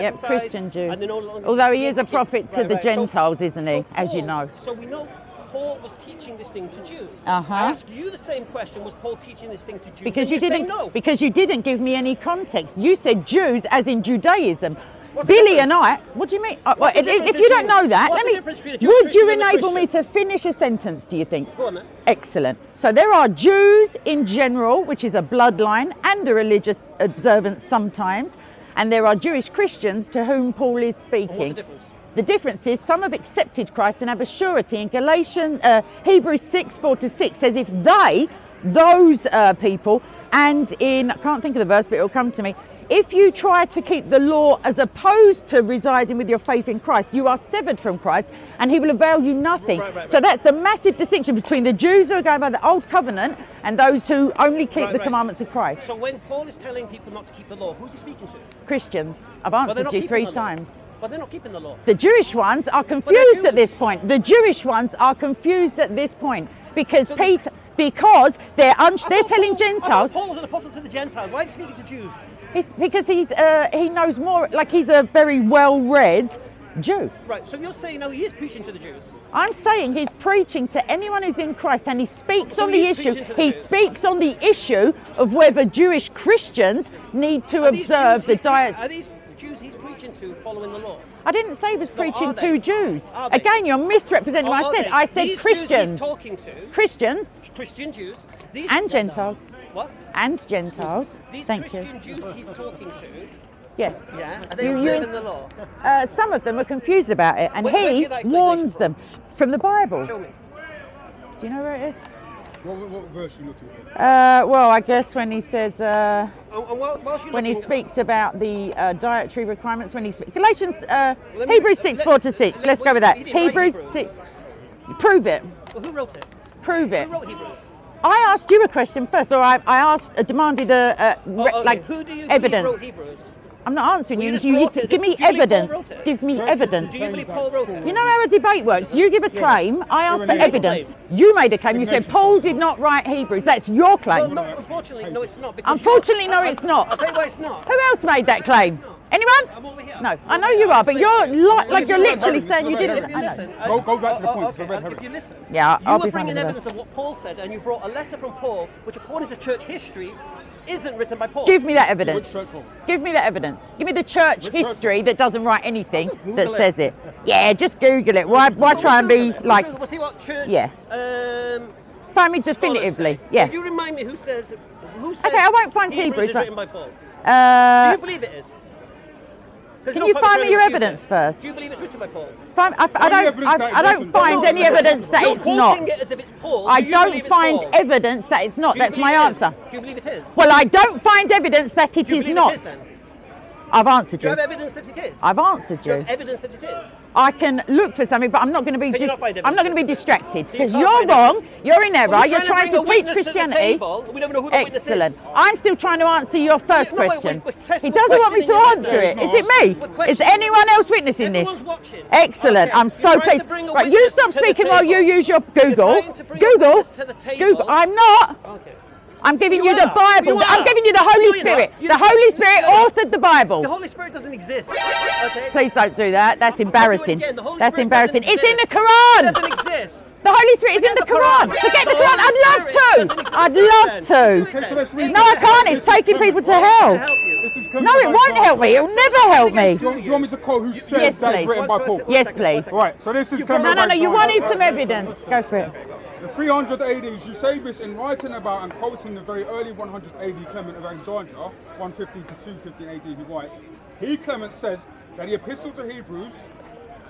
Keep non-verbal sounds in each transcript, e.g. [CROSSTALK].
Yep. Christian Jews. and no Although he is a prophet to Right, the right. So- Gentiles, isn't he? so As you know. So we know Paul was teaching this thing to Jews. Uh-huh. I ask you the same question: Was Paul teaching this thing to Jews? Because And you didn't no. because you didn't give me any context. You said Jews as in Judaism. What's Billy and I, what do you mean? Uh, well, if, if you don't know that, let me. difference between a Jewish Would you Christian and a enable me to finish a sentence? Do you think? Go on then. Excellent. So there are Jews in general, which is a bloodline and a religious observance sometimes, and there are Jewish Christians to whom Paul is speaking. The difference? The difference is some have accepted Christ and have a surety. In Galatians, uh, Hebrews 6, 4 to 6 says if they, those uh, people, and in, I can't think of the verse, but it will come to me, if you try to keep the law as opposed to residing with your faith in Christ, you are severed from Christ and he will avail you nothing. Right, right, So that's the massive distinction between the Jews who are going by the old covenant and those who only keep Right, the right. commandments of Christ. So when Paul is telling people not to keep the law, who's he speaking to? Christians, I've answered you three times. But they're not keeping the law. The Jewish ones are confused at this point. The Jewish ones are confused at this point because So Peter, because they're they're telling Paul- Gentiles. Paul was an apostle to the Gentiles. Why is he speaking to Jews? He's, because he's uh, he knows more. Like he's a very well-read Jew. Right. So you're saying no, he is preaching to the Jews. I'm saying he's preaching to anyone who's in Christ, and he speaks So on the is issue. the He Jews. speaks on the issue of whether Jewish Christians need to Are observe the diet. Are these Jews he's preaching to following the law? I didn't say he was preaching are to? Jews. Again, you're misrepresenting what I said. they? I said These Christians. he's talking to Christians Christian Jews. These and Gentiles. What? and Gentiles. These Thank Christian you. Jews he's talking to. Yeah. Yeah. Are they observing the law? Uh, some of them are confused about it, and Where- he get warns them from the Bible. Show me. Do you know where it is? What, what, verse are you looking for? Uh, well, I guess when he says, uh, while, when he speaks about the uh, dietary requirements, when he speaks, Galatians, uh, me- Hebrews let- 6, let- 4 to 6. let- Let's go with that. he Hebrews Hebrews. 6. Prove it. Well, who wrote it? Prove it. Who wrote Hebrews? I asked you a question first, or I, I asked, uh, demanded a, re- Oh, okay. like who do you evidence. believe wrote Hebrews? I'm not answering Well, you. you You, you give me Do you believe Paul evidence. Give me Churches evidence. Do you believe Paul wrote it? You know how a debate works. You give a claim, I ask for evidence. claim. You made a claim. You said Paul did not write Hebrews. That's your Well, claim. no, unfortunately, no, it's not. Because Unfortunately, no, I- I- it's not. I'll tell you why it's not. Who else made that claim? I'm Anyone? over here. No, I'm I know over you are, but you're li- like Listen, you're literally listen, saying you didn't. If you I listen, Go- go back to the oh, oh point, oh, it's a red herring. If you listen, Yeah, you I'll were be bringing evidence of what Paul said, and you brought a letter from Paul, which, according to church history, isn't written by Paul. Give me that Which evidence. church from? Give me that evidence. Give me the church Which church? history that doesn't write anything that it. says it. Yeah, just Google it. Why, why try and be it. Like, We'll see what church. Yeah. Um, find me scholars definitively? say. Yeah. So you remind me who says who says. Okay, I won't find Hebrews Hebrews, is but- written by Paul. Do Uh, you believe it is? 'Cause Can no you find me your evidence it. first? Do you believe it's written by Paul? find, I, I don't. I, I don't find any evidence that You're it's not. it as if it's Paul. I do don't find Paul? evidence that it's not. That's my it is? answer. Do you believe it is? Well, I don't find evidence that it Do you is not. it is then? I've answered you. Do you you. have evidence that it is? I've answered Do you you. have evidence that it is? I can look for something, but I'm not going to be. You dis- I'm not going to be distracted So you because can't you're wrong. evidence? You're in error. Well, you're trying bring to teach to Christianity. table, we don't know who the witness Excellent. is. I'm still trying to answer your first no, question. wait, we're he doesn't want me to answer it. evidence. It me? Is anyone else witnessing this? Watching. Excellent. Okay, I'm you're so to pleased. Right, you stop speaking while you use your Google. trying to Google. witness to the table. Google. I'm not. Okay. I'm giving You you, the. Bible. You I'm giving you the Holy you're. Spirit. You- The Holy Spirit authored the Bible. The Holy Spirit doesn't exist. Okay. Please don't do that. That's I'll do it embarrassing. again. The Holy That's Spirit embarrassing. It's in the. Quran. It doesn't exist. The Holy Spirit is in the the Quran. Quran. Forget the The Quran. I'd love to. I'd love to. Okay, so let's read No, I can't. It's taking people to hell. help you. This is No, it won't help me. It'll never help me. Do you, want- do you want me to quote who says Yes, that's please. written by Paul? Yes, please. one second. Right, so this is coming No, no, no. You John. wanted some evidence. Go for it. The 300 AD, Eusebius, in writing about and quoting the very early 100 AD Clement of Alexandria, 150 to 250 AD, he writes, he, Clement, says that the Epistle to Hebrews,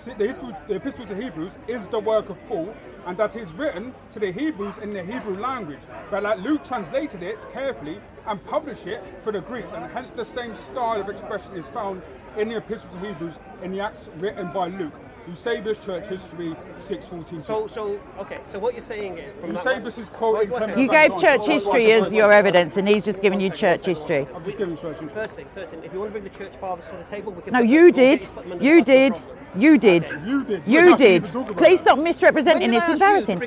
the Epistle to Hebrews is the work of Paul, and that is written to the Hebrews in the Hebrew language, but that Luke translated it carefully and published it for the Greeks, and hence the same style of expression is found in the Epistle to Hebrews in the Acts written by Luke. Eusebius Church History 614. So, so, okay. So what you're saying is from that Eusebius one- is quoting What's- what's You gave church history as your evidence, and he's just giving you church history. I'm just giving church history. First thing, first thing. If you want to bring the church fathers to the table, we can. No, you did. get put them under You the bus, no did. You did. Okay, you did. You, you did. Please stop misrepresenting. It's embarrassing.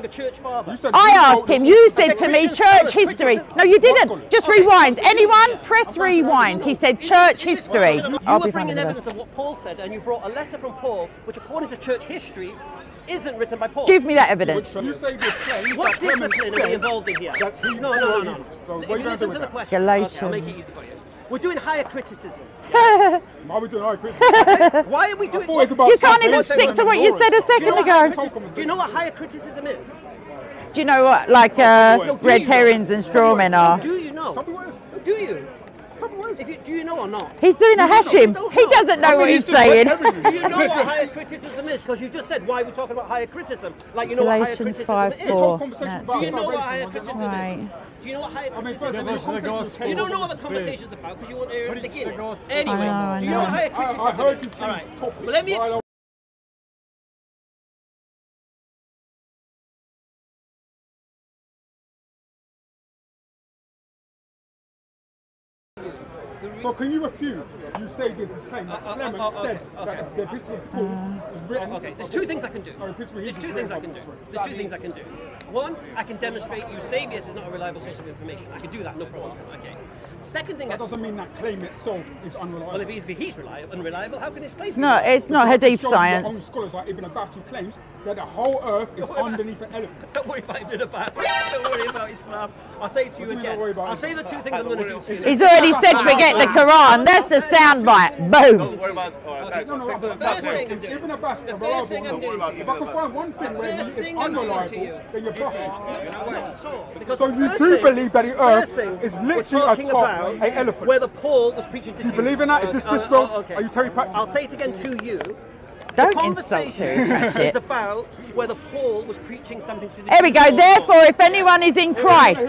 I asked him. You said to me, church history. No, you didn't. Just rewind. Anyone, press rewind. He said church history. You were bringing evidence of what Paul said, and you brought a letter from Paul, which, according to church history, isn't written by Paul. Give me that evidence. You say this claim. What discipline are we involved in here? No, no, no, no. If you listen to the question, Galatians. I'll make it easy for you. We're doing higher criticism. [LAUGHS] Why are we doing higher criticism? [LAUGHS] Why are we doing? You can't even stick to what you said a second you know ago. Do you know what higher criticism is? Do you know what like uh, no, red herrings and straw men are? Do you know? Do you? You, do you know or not? He's doing a hashim. He doesn't know what he's, he's saying. do you know what [LAUGHS] higher criticism is? Because you just said why we're talking about higher criticism. Like you know what higher criticism is. Do you know what higher criticism is? Do you know what higher criticism is? You don't know what the conversation is about because you want to hear it the beginning. Anyway, do you know what higher criticism is? All right. Well, let me explain. So can you refute? You say this is claim that Clement uh, uh, uh, said okay, that the Epistle of Paul was uh, written. Okay, there's two things I can do. There's two things I can do. There's two things I can do. One, I can demonstrate Eusebius is not a reliable source of information. I can do that, no problem. Okay. Second thing that doesn't mean that claim itself is unreliable. Well, if, he, if he's reliable, unreliable, how can his claim? It's not. It's not Hadith science. Your own scholars like Ibn Abbas who claims that the whole earth is underneath an elephant. Don't worry about it, Abbas. Don't worry about Islam. I'll say to you, you again. I'll say the two things I'm going to do to you. He's already said forget the Quran. That's the soundbite. Boom. Don't worry about first thing I'm doing. First thing I'm doing. If I can find one thing where it's unreliable, then you're bluffing. Not at all. So you do believe that the earth is literally atop an elephant. Where the Paul was preaching to you. Do you believe in that? Is uh, this uh, this wrong? Are you Terry Pratchett? I'll say it again to you. Don't the conversation insult is [LAUGHS] about whether Paul was preaching something to the There we go. Therefore, if anyone is in Christ,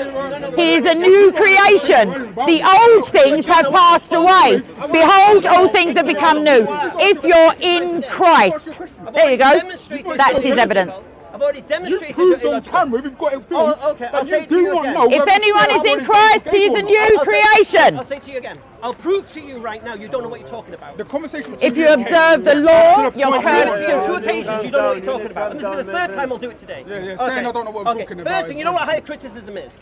he is a new creation. The old things have passed away. Behold, all things have become new. If you're in Christ, there you go. That's his evidence. I've already demonstrated. You proved on camera. We've got it filmed. Oh, okay. I'll say to you again. If anyone is in Christ, he's a new creation. I'll say to you again. I'll prove to you right now. You don't know what you're talking about. The conversation. If you observe the law, you're cursed. To two occasions, you don't know what you're talking about. And this is the third time I'll do it today. Yeah, yeah. Saying I don't know what I'm talking about. First thing, you know what higher criticism is.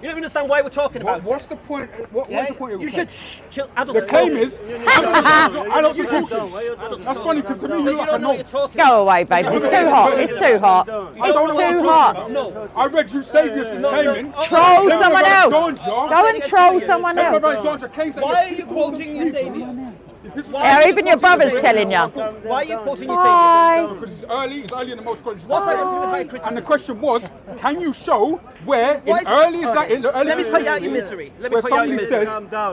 You don't understand why we're talking about. What's the point? Uh, what, yeah, what's the point? You should shh, chill. Adults. The claim is adults are talking. That's funny because to me you're not talking. Go away, babe. It's too hot. It's too hot. It's too hot. I read Eusebius is claiming. Troll oh, oh, someone oh, else. Go and troll someone else. Why are you quoting Eusebius? Or even your brother's telling you. Why are you quoting you saying Because it's early, it's early in the most colleges. What's that to do with high criticism? And the question was, can you show where in early is that in the early Let me put you out your misery. Let me put you out your misery.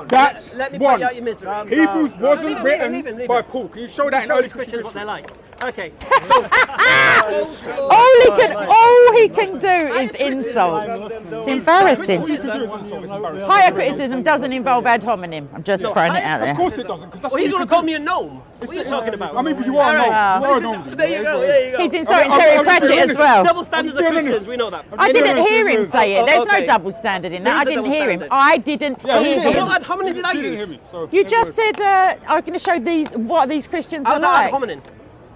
That's let me put you out your misery. Hebrews wasn't written by Paul. Can you show that in early Christians what they're like? Okay. So, [LAUGHS] all he can, all he can do is insult. It's embarrassing. Higher criticism doesn't involve ad hominem. I'm just throwing it out there. Of course it doesn't. Well, he's going to call me a gnome. What are you talking about? I mean, but you are a gnome. You are a gnome. There you go. There you go. He's insulting Terry Pratchett as well. Double standards of Christians. We know that. I didn't hear him say it. There's no double standard in that. I didn't hear him. I didn't hear him. Did I use? You just said uh, I'm going to show these what these Christians are like. I was ad hominem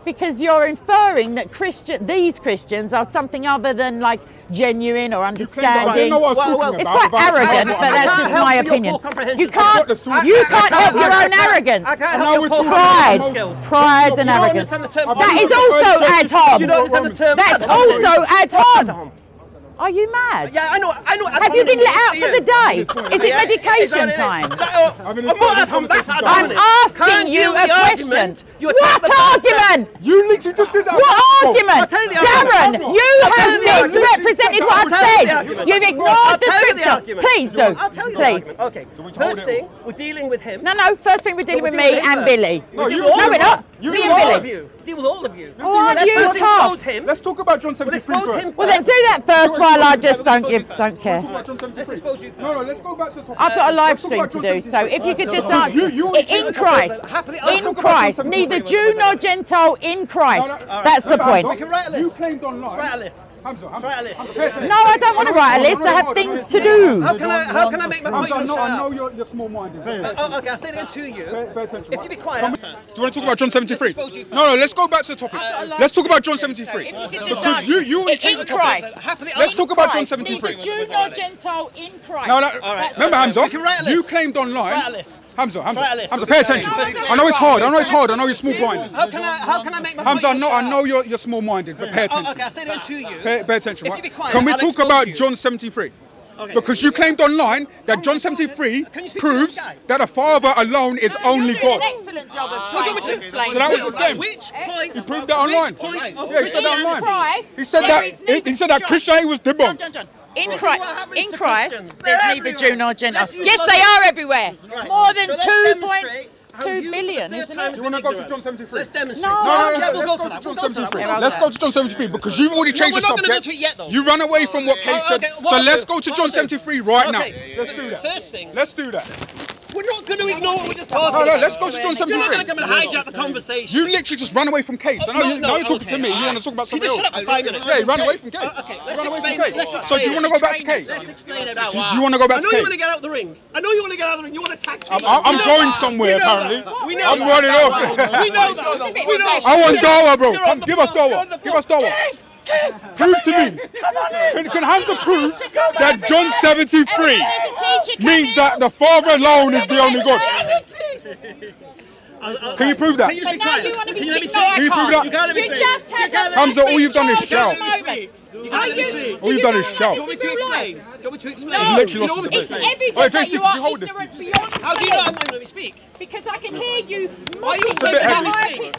because you're inferring that Christian, these Christians are something other than like genuine or understanding. Well, well, well, it's about, quite arrogant, but that's just my opinion. You can't, you can't, help your own arrogance. I can't help your pride, pride and arrogance. That is also ad hom. That's also ad hom. Are you mad? Yeah, I know. I know. I Have you been let out for the day? Is it yeah, medication it? time? I mean, I'm asking you a question. What argument? You literally just did that. What argument? Darren, you have misrepresented what I've said. You've ignored the scripture. Please do. I'll tell you Please. Okay. First thing, we're dealing with him. No, no. First thing, we're dealing with me and Billy. No, you're not. You, me and All of you. Deal with all of you. All of you. Let's expose him. Let's talk about John 73 well, first. Well, then do that first while I just don't give, don't care. Let's expose you first. No, no, let's go back to the topic. I've got a live stream to do, so if you could just answer. In Christ. In Christ. Neither Jew nor Gentile in Christ. That's the point. You claimed online. Let's write a list. Hamza, Hamza, write a list. No, I don't want to write a list. I have things to do. How can I, how can I make my point? No, I know you're, you're small-minded. Uh, okay, I'll say it to you. If you be quiet first. Do you want to talk about John 73? No, no, let's go back to the topic. Let's talk about John 73. Because you, you want Christ. the topic. Let's talk about John 73. Jew nor Gentile in Christ. No, no, remember Hamza, you claimed online. Hamza, Hamza, Hamza, pay attention. I know it's hard, I know it's hard, I know you're small-minded. How can I, how can I make my Hamza, I know you're small-minded, but pay attention. Okay, I'll say it to you pay, pay attention. Right? quiet, Can we I'll talk about you. John 73? Okay. Because you claimed online that John 73 proves that a father alone is only God. excellent job of ah. trying to. So that was his game. Which point? He proved that online. Point Yeah, he said that online. Christ, He said no he, he said that Christianity was debunked. John, John. In Christ, in? Christ, there's neither. Jew nor Gentile. Yes, they are everywhere. More than So two point. Two billion. you, isn't it? You want to go to John 73? Let's demonstrate. No, no, no, no, no we'll let's go to John 73. Let's go to John 73 because you've already changed the subject. You run away from what oh, Kay oh, said. So let's go to John 73 right now. Let's do that. First thing. Let's do that. We're not going to ignore what we just talked about. No, no, let's go to doing something You're not going to come and hijack the conversation. You literally just ran away from case. Oh, no, no, you're talking to me. You want to talk about something else. shut up for five minutes? Yeah, run away from case. Uh, okay, let's explain. So do you want to go back to case? Let's explain it. Do you want to go back to case? I know you want to get out of the ring. I know you want to get out of the ring. You want to attack me. I'm going somewhere, apparently. We know I'm running off. [LAUGHS] We know that. I want Dawah, bro. Give us Dawah. Give us Dawah. [LAUGHS] Prove to me. Come on in. Can, can Hamza prove that John 73 means that the Father alone is the only God? Can you prove that? Can you, but now you want to be can you, seen, no, can you prove that? You, you just had that. Hamza, all you've done is shout. You, all you've done is shout. Do you want me to explain? Do you want me to explain? No, you literally lost it's evident oh, that you are ignorant beyond How do you know I'm not let me speak? Because I can hear you mocking me.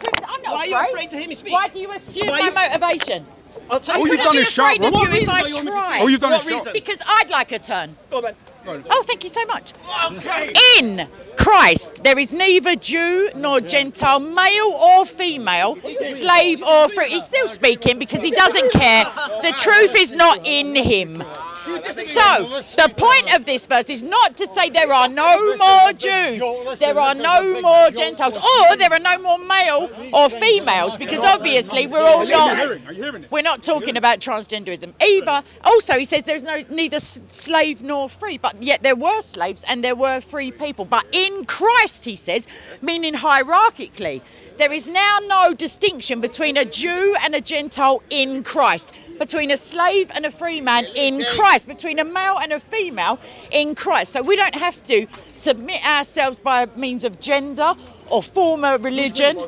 Why are you afraid to hear me speak? Why do you assume my motivation? I'll All you've done is shout. What, what reason you try. All you've done what is reason? Because I'd like a turn. Go then. Oh, thank you so much. Okay. In Christ, there is neither Jew nor Gentile, male or female, slave or free. He's still speaking because he doesn't care. The truth is not in him. So, the point of this verse is not to say there are no more Jews, there are no more Gentiles, or there are no more male or females, because obviously we're all not, we're not talking about transgenderism either. Also, he says there's no neither slave nor free, but yet there were slaves and there were free people. But in Christ, he says, meaning hierarchically, there is now no distinction between a Jew and a Gentile in Christ, between a slave and a free man in Christ, between a male and a female in Christ. So we don't have to submit ourselves by means of gender or former religion.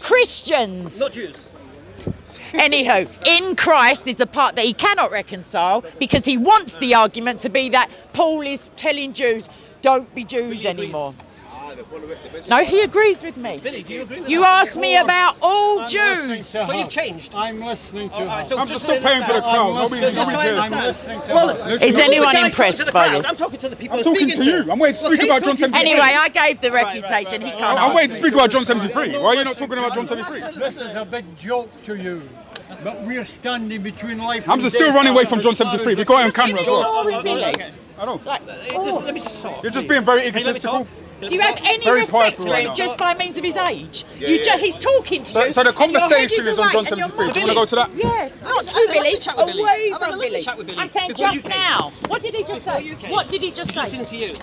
Christians. Not Jews. Anywho, in Christ is the part that he cannot reconcile because he wants the argument to be that Paul is telling Jews, don't be Jews anymore. No, he agrees with me. Billy, do you agree with You that? asked me about all I'm Jews. So you've changed. I'm listening to oh, right, so I'm just, still paying for the crowd. I'm, just so I. Well, is anyone impressed by this? I'm talking to the people I'm talking to you. I'm waiting to speak about John 73. Anyway, I gave the reputation. He can't I'm waiting to speak about John 73. Why are you not talking about John 73? This is a big joke to you. But we're standing between life I'm still running away from John 73. We got it on camera as well. I know. Let me just talk. You're just being very egotistical. Do you have any respect for him just by means of his age? Yeah, yeah. He's talking to so, you. So the conversation is on John 73. Do you want to go to that? Yes, not too Billy, away from Billy. I'm saying just now. What did he just say? What did he just say? Listen to you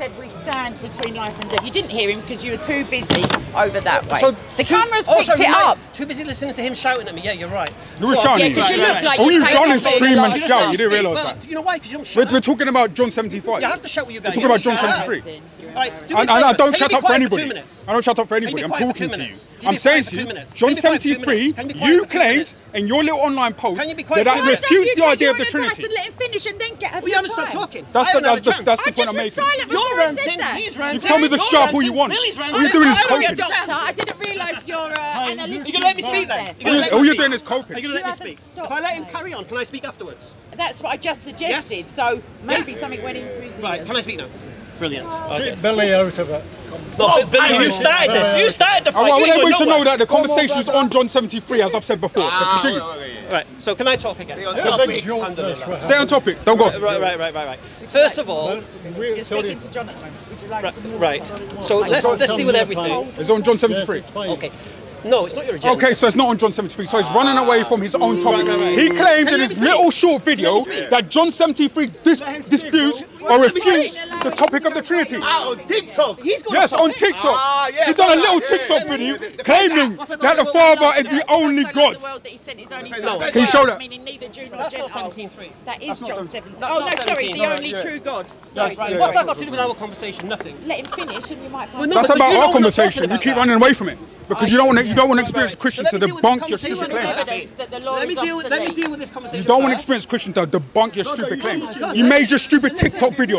said we stand between life and death. You didn't hear him because you were too busy over that way. So the too, cameras oh, picked it right. up. Too busy listening to him shouting at me. Yeah, you're right. You were so, shouting. Yeah, because you right, look like All you've done is scream and shout. You didn't realise that. You know why? Because you don't shout. We're, talking about John 75. You have to shout what you're going. We're talking about John 73. Right, I, don't shut up for anybody. I don't shut up for anybody. I'm talking to you. I'm saying to you, John 73. You claimed in your little online post that I refuse the idea of the Trinity. Let him finish and then get. We haven't stopped talking. That's the that's the point I'm making. You're you're ranting. He's ranting. You tell me the shop who you want. Lily's ranting. All you're doing is coping. Doctor, I didn't realise you're uh, hey, an You're gonna let me speak then. All you're doing is coping. Are you gonna let me speak? If I let him carry on, can I speak afterwards? That's what I just suggested. So maybe something went into his. Right. Can I speak now? Brilliant. Keep Billy out of it. No, Billy, you started this. You started the fight. I want everyone to know that the conversation is on John 73, as I've said before. So continue. Ah, right, so can I talk again? Stay on topic. Don't go. Right, right, right, right, right. First of all, you're speaking to John at the moment. Would you like some more? Right. So let's, let's deal with everything. It's on John 73. Okay. No, it's not your agenda. Okay, so it's not on John 73. So he's ah. running away from his own topic. Right, right, right. He claimed in his little short video that John 73 dis disputes or refutes the topic of the Trinity. Ah, on TikTok. yes, on TikTok. Ah, yeah, he's done a little TikTok video claiming that the Father is the only God. Can you show that? That's not 73. That is John 73. Oh, no, sorry, the only true God. What's that got to do with our conversation? Nothing. Let him finish and you might find That's about our conversation. You keep running away from it because you don't want to you don't want experienced Right. Christians So to let me deal with this debunk your stupid claims. evidence that the law Let me is deal. Let me deal with this conversation. You don't want first. experienced Christian to debunk your stupid you claims. You made your stupid TikTok video.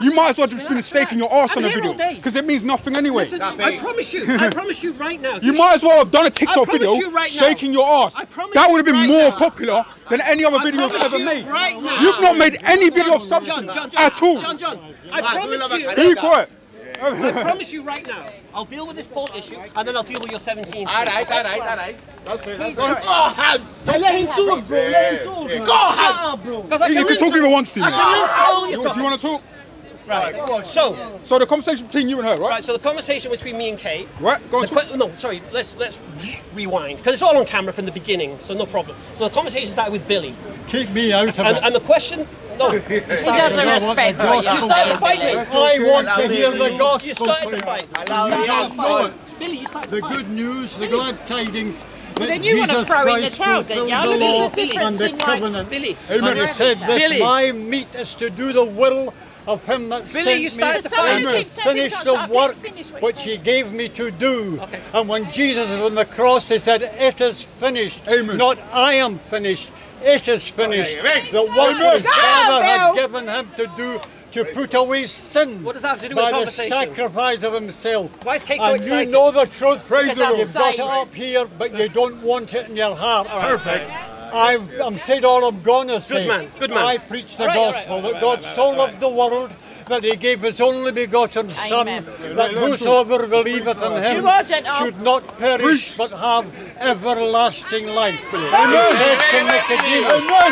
You might as well just been Relax, staking your ass on I'm a video because it means nothing anyway. I promise you. I [LAUGHS] promise you right now. You might as well have done a TikTok video you right now. shaking your ass. That would have been more popular than any other video you've ever made. right now. You've not made any video of substance John, John, at all. John, John, I promise we love you. a- Be quiet. I promise you right now. I'll deal with this Paul issue, and then I'll deal with your 17. All right, all right, all right. That's fair. That's fair. Go hands. Let him talk, bro. Let him talk. Go hands. bro. Because I You can can talk if he wants to. I can rinse all Do you want to talk? Right. So, So the conversation between you and her, right? right. So the conversation between me and Kay. Right, go on, The que- no, sorry. Let's let's rewind because it's all on camera from the beginning, so no problem. So the conversation started with Billy, Keep me out of and, it. and the question. No, [LAUGHS] you He doesn't respect what started you're the fight. I want to hear the gospel. You gospel. started the fight. I me out. Billy, you started The the fight. good news, the glad tidings. that then you wanna Jesus throw in the Christ towel, don't you? the Look at law the and the in, like, covenant. Billy. Amen. And he said, "This Billy. my meat is to do the will of him that Billy, sent you me started the Someone and keeps finish the shut work finish which he gave me to do." Okay. And when Jesus was on the cross, he said, "It is finished." Amen. Not I am finished. It is finished. Amen. The work Amen. his Father had given him to do. To put away sin What does that have to do with by the the conversation? sacrifice of himself. Why is Kay so and excited? you know the truth. Praise the Lord. You've got it up here, but you don't want it in your heart. Perfect. I've I'm said all I'm gonna say. Good man, good man. I preach the All right, all right, gospel all right, that all God right, so right, loved the world that He gave His only begotten Son, Amen. that whosoever believeth in Him You are, Gentile. should not perish but have everlasting life. He said to Nicodemus.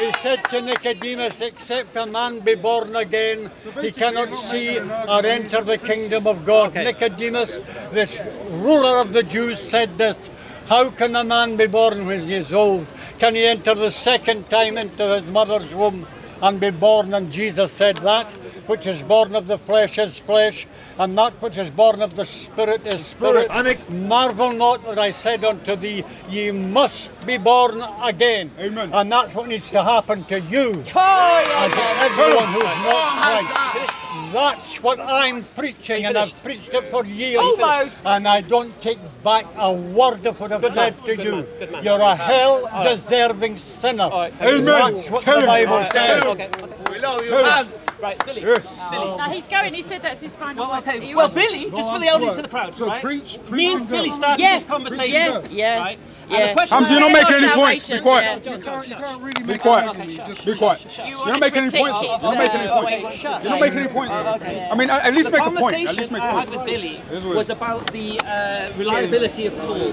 He said to Nicodemus, except a man be born again, he cannot see or enter the kingdom of God. Nicodemus, this ruler of the Jews, said this. How can a man be born when he is old? Can he enter the second time into his mother's womb and be born? And Jesus said that which is born of the flesh is flesh, and that which is born of the spirit is spirit. Marvel not that I said unto thee, ye must be born again. Amen. And that's what needs to happen to you Oh, yeah, and to everyone who's not Christ. That's what I'm preaching, and I've preached it for years. Almost. And I don't take back a word of what I've Good said man, to good you. man, man. You're a hell-deserving sinner. right, Amen. That's what Tell the. Bible All right, says. Okay. We love you, hands. Right, Billy. Yes. Billy. No, he's going. He said that's his final Well, okay. You Well, Billy, just for the audience of the crowd, So right? preach- preach Me and and Billy started Yeah, this conversation, yeah, yeah, right? yeah. And the question Hamza, you're not Your making any points. Be quiet. yeah. You can't, you can't really Be quiet. an argument. Just Be quiet. You you're not making any points. You're not making any points. You're not making any points. I mean, at at least the make a point. At conversation least make I a had point. with Billy It is what it was about the uh, reliability of Paul.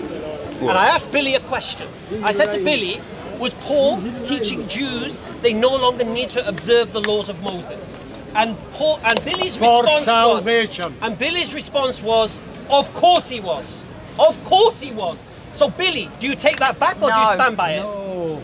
And I asked Billy a question. I said to Billy, was Paul teaching Jews they no longer need to observe the laws of Moses? And Paul and Billy's For response salvation. was and Billy's response was, of course he was. Of course he was. So Billy, do you take that back or do you stand by it? No.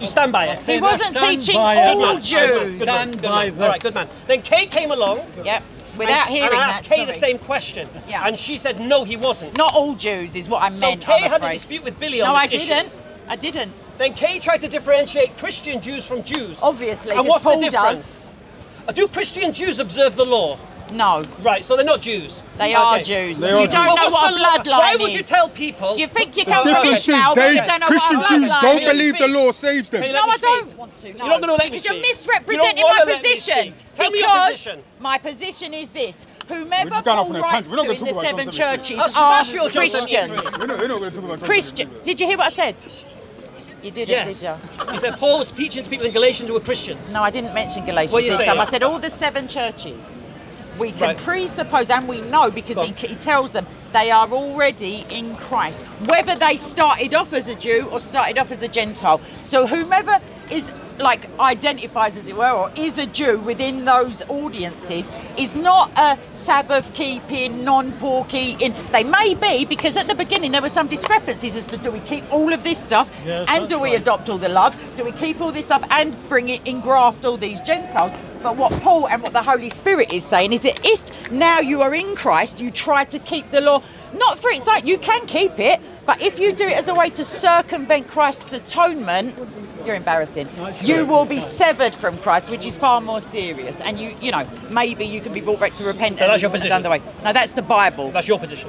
You stand by it. He wasn't teaching by it. all Good man, Jews. Good man, Stand good by man. All right, good man. Then Kay came along. Yep. Without and, hearing and I that. asked Kay the same question. Yeah. And she said no, he wasn't. Not all Jews is what I meant. So meant. Kay I'm had a dispute with Billy on No, I this issue. didn't. I didn't. Then Kay tried to differentiate Christian Jews from Jews. Obviously, And 'cause what's Paul the difference? Uh, Do Christian Jews observe the law? No, Right, so they're not Jews. they are Jews. They you are don't Jews. Know what's what a the law- bloodline Why would you tell people? You think you The come from difference is Ishmael, but they, you don't know Christian what a Jews don't is. believe the law saves them. No, I don't want to. No. You're not gonna let me because you're misrepresenting You my wanna let me position. speak. Tell me your because position. my position is this: whomever just going off Paul on writes tangent. To in the seven churches are smash your Christians. 73. We're not, we're not going to talk about John Christian. Did you hear what I said? You didn't, Yes. did you? He said Paul was preaching to people in Galatians who were Christians. No, I didn't mention Galatians this time. I said all the seven churches. We can Right. presuppose, and we know because he, he tells them they are already in Christ, whether they started off as a Jew or started off as a Gentile. So whomever is like identifies as it were or is a Jew within those audiences is not a Sabbath keeping, non pork eating. They may be because at the beginning there were some discrepancies as to do we keep all of this stuff yes, and do we right. adopt all the love? Do we keep all this stuff and bring it, engraft all these Gentiles? but what Paul and what the Holy Spirit is saying is that if now you are in Christ, you try to keep the law, not for its sake, you can keep it, but if you do it as a way to circumvent Christ's atonement, you're embarrassing. You will be severed from Christ, which is far more serious. And you, you know, maybe you can be brought back to repentance. So that's your position. Way. No, that's the Bible. That's your position.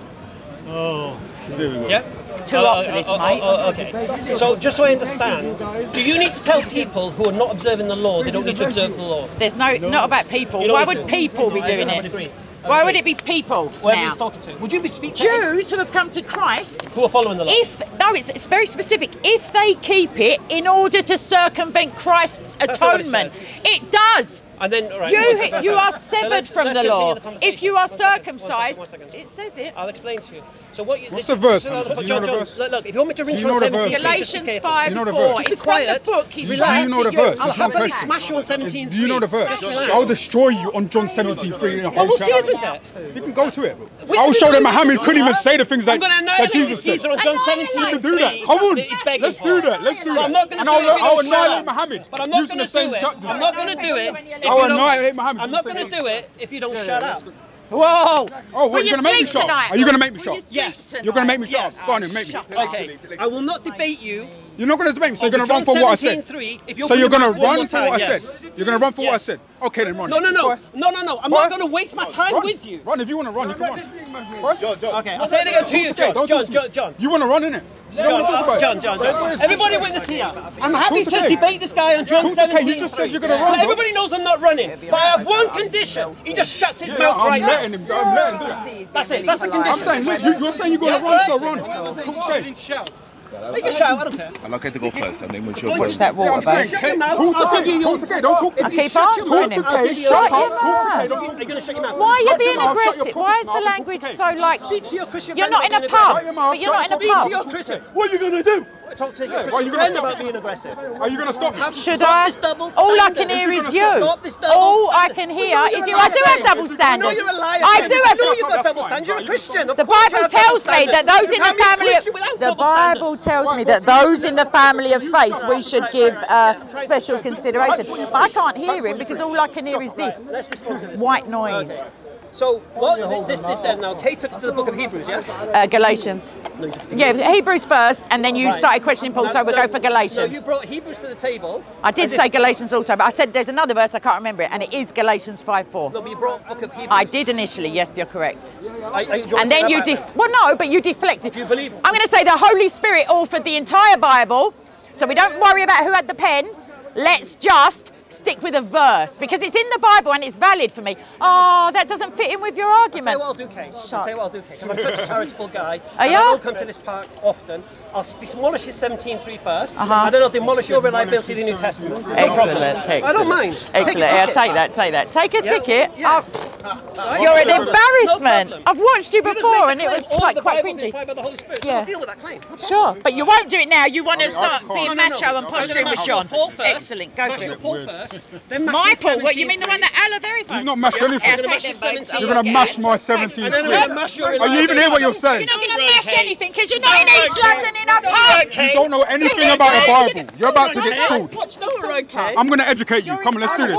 Oh. Yep. It's too hot uh, for this, uh, uh mate. Uh, uh, okay. So, just so I understand, do you need to tell people who are not observing the law they don't need to observe the law? There's no, no. not about people. Why would people be doing it? Agree. Why would it be people? Whoever he's talking to. Would you be speaking Jews who have come to Christ? Who are following the law? If no, it's, it's very specific. If they keep it in order to circumvent Christ's atonement, it does. And then, right, you, you are severed so from the law. The if you are one circumcised, second, second, it says it. I'll explain to you. So what you, What's this, the verse? Look, John, John, verse? Look, look, if you want me to read you 117, Galatians 5 4. It's quiet. the book. He's do you know the verse? I'll happily smash you on 17. Do you know the verse? I'll destroy you on John 17 3 Well, we'll see, isn't it? You can go to it. I'll show that Muhammad couldn't even say the things that Jesus said. I'm going to annihilate Caesar on John 17. You can do that. Come on. Let's do that. Let's do that. And I'll annihilate Muhammad. But I'm not going to do it. I'm not going to do it oh, no, I hate Muhammad. I'm not going to do it if you don't yeah, shut yeah, up. Whoa! Oh, what, you're going to make me shot? Are you going to make me shot? Yes. You're going to make me shot? Go on make me. Okay, I will not debate you. You're not going to debate me, so you're going to run for what I said. You're so you're going to run for what I said. You're going to run for what I said. Okay then, run. No, no, no, no, no, no. I'm not going to waste my time with you. Run if you want to run. You can run. Okay, I'll say it again to you, John. John, John. You want to run, in it? You don't John, John, John. Everybody witness here. I'm happy to, to debate this guy on John 17. You just said you're going to run. Everybody knows I'm not running, but I have one condition. He just shuts his mouth right now. I'm letting him. I'm letting him. That's it. That's the condition. I'm saying, you're saying you're going to run, so run. Talk straight. Make a shot. I don't care. I like to go first, and then we should push that wall back. Talk to Kay. Don't talk to Kay. I keep answering him. Shut your mouth. Are you going to shut your mouth? Why are you being aggressive? Why is the language so like? Speak to your Christian. You're not in a pub. You're not in a pub. Speak to your Christian. What are you going to do? talk to yeah. Are you going to being aggressive? Are you going to stop? Have Should stop I? This double All I can hear is, you. Stop this double All. I can hear well, no, is you. I do have double standards. No, you're a liar. I do have. No, you've got double standards. You're a Christian. Of the Bible tells me that those in the family. The Bible tells me that those in the family of faith we should give uh, special consideration. But I can't hear him because all I can hear is this white noise. So what this did then now? Kay took us to the book of Hebrews, yes? Uh, Galatians. No, yeah, Hebrews first, and then you right. started questioning Paul, no, so we'll no, go for Galatians. So you brought Hebrews to the table. I did say Galatians also, but I said there's another verse, I can't remember it, and it is Galatians 5 4. No, but you brought book of Hebrews. I did initially, yes, you're correct. I, I, you and then you, def- well, no, but you deflected. Do you believe? I'm going to say the Holy Spirit authored the entire Bible, so we don't worry about who had the pen. Let's just stick with a verse because it's in the Bible and it's valid for me. Oh, that doesn't fit in with your argument. I'll tell you what I'll do, Kay. I'll tell you what I'll do, Kay. I'm such a charitable guy. Are you? I don't come to this park often, I'll demolish your 17.3 first, uh -huh. and then I'll demolish your reliability of the New Testament. No excellent, excellent. I don't mind. Excellent. Take, I take that, take that. Take a yeah. ticket. Yeah. Oh. Ah, ah, you're ah. an embarrassment. No I've watched you before, and it was quite, quite, quite cringy. Yeah. I'll deal with that claim. Sure, but you won't do it now. You want I mean, to start being no, macho no, and posturing with John. Excellent. Go for it. Paul first. My Paul. What you mean the one that Ella very? You've not mashed anything. You're going to mash my 17. Are you even hear what you're saying? You're not going to mash anything because you're not in East London. You don't know anything about a Bible. You're about to get schooled. I'm going to educate you. Come on, let's do this.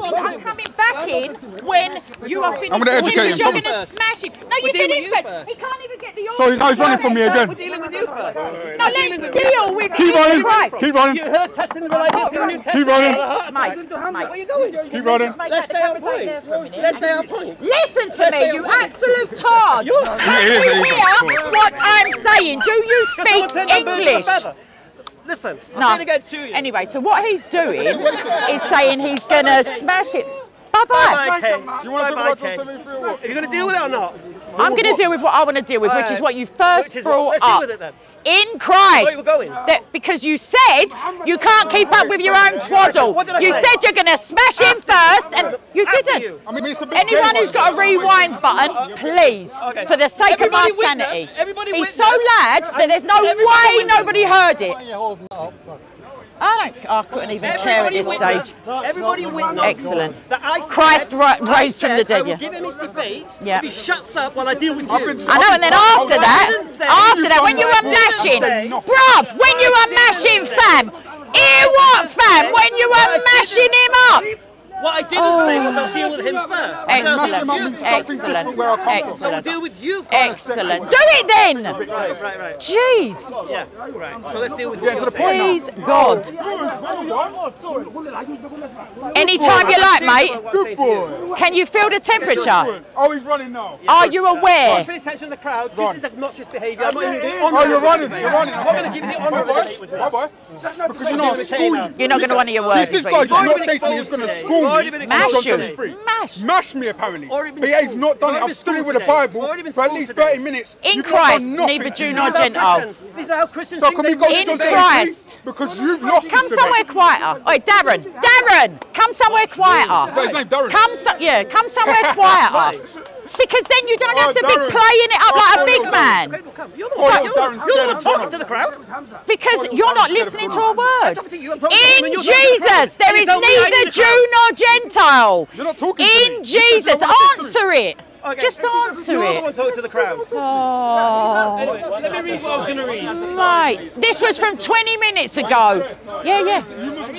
I'm coming back in when you are finished. I'm going to educate him. You're going to smash him. No, you did it first. He can't even get the order. Sorry, now he's running from me again. We're dealing with you first. No, let's deal with Keep running. Keep running. You heard testing the reliability. Keep running. Mike, Mike. Where are you going? Keep running. Let's stay on point. Let's stay on point. Listen to me, you absolute tard. You're we hear what I'm saying. Do you speak English? Listen, you Anyway, so what he's doing [LAUGHS] is saying he's going to smash it. Bye-bye. Do you want to talk about about Are you going to deal with it or not? I'm going to deal with what I want to deal with, which is what you first brought up. Let's deal with it then in Christ. That, because you said you can't keep up with your own twaddle. You said you're going to smash him first, and you didn't. Anyone who's got a rewind button, please, for the sake of my sanity. He's so loud that there's no way nobody heard it. Why are you holding that up, sir? I don't. I couldn't even care at Everybody this witnessed, stage. everybody witnessed Excellent. that I Christ said, ri- I raised from the dead, I yeah. give him his debate Yeah. if he shuts up while I deal with I've you. I know, and then after been- that, I didn't say- after that, when you were mashing, say- bruv, when you were mashing fam, hear what fam, when you were mashing him up. What I didn't say was I'll oh. deal with him first. I said I'll Excellent, deal with you. something different excellent, where I come from. So I'll excellent, deal with you first. excellent. Do it then. Right, right, right. Jeez, Yeah, right. So let's deal with Get what to you're now. please God, anytime you like, mate. Good boy. Can you feel the temperature? Oh, he's running now. Are you aware? Watch the attention of the crowd. This is obnoxious behaviour. I'm not even doing Oh, you're running. You're running. I'm not going to give you the honour of the Bye with bye. me. Bye bye. Because you're not Okay, school. You're not going to want your words. This, this guy you're saying. not Already say to me he was exposed going to school Already me. been Mash exposed you. today. 73. Mash. Me apparently. Already been But yeah, he's not done it. I've been stood schooled with the. Bible for at schooled least today. 30 minutes. In You've not Christ, done nothing. neither Jew These nor are how Gentile. These are how Christians So think can they we go to In John Christ. Because you've lost Come somewhere quieter. Oi, Darren, Darren, come somewhere quieter. Is that his name, Darren? Come, yeah, come somewhere [LAUGHS] [LAUGHS] quieter. Because then you don't have Oh, to be playing it up Oh, like a big man. Great, well, come. You're the Oh, one. You're, Darren's you're the one talking to the crowd. Because you're not listening to a word. talking to you, I'm talking to him, In and you're talking to the crowd. Jesus, there And is it's only I neither Jew nor Gentile. You're not talking. In Jesus, not what I said to answer it. Okay. Just answer You're the it. one talking to the crowd. Oh, Anyway, let me read what I was going to read. mate, this was from 20 minutes ago. Yeah, yeah.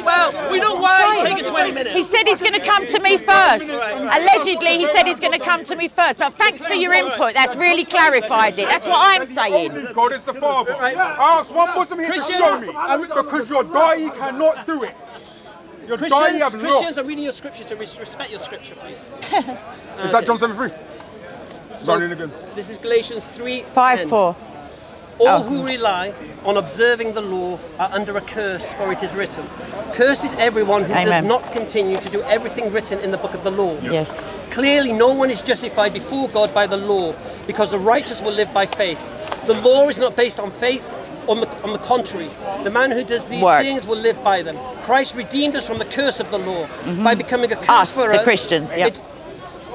Well, we know why it's taking 20 minutes. He said he's going to come to me first. Allegedly, he said he's going to come to me first. But thanks for your input. That's really clarified it. That's what I'm saying. God is the Father. I asked one Muslim here to show me. Because your daddy cannot do it. Your Christians, Christians are reading your scripture to respect your scripture, please. Is that John 73? Running again. This is Galatians 3. 5 4. All Oh. who rely on observing the law are under a curse, for it is written, Cursed is everyone who does not continue to do everything written in the book of the law. Yes. Clearly, no one is justified before God by the law, because the righteous will live by faith. The law is not based on faith, on the, on the contrary. The man who does these Works. things will live by them. Christ redeemed us from the curse of the law by becoming a curse Mm-hmm. Us, for the us. Christians, yeah. It-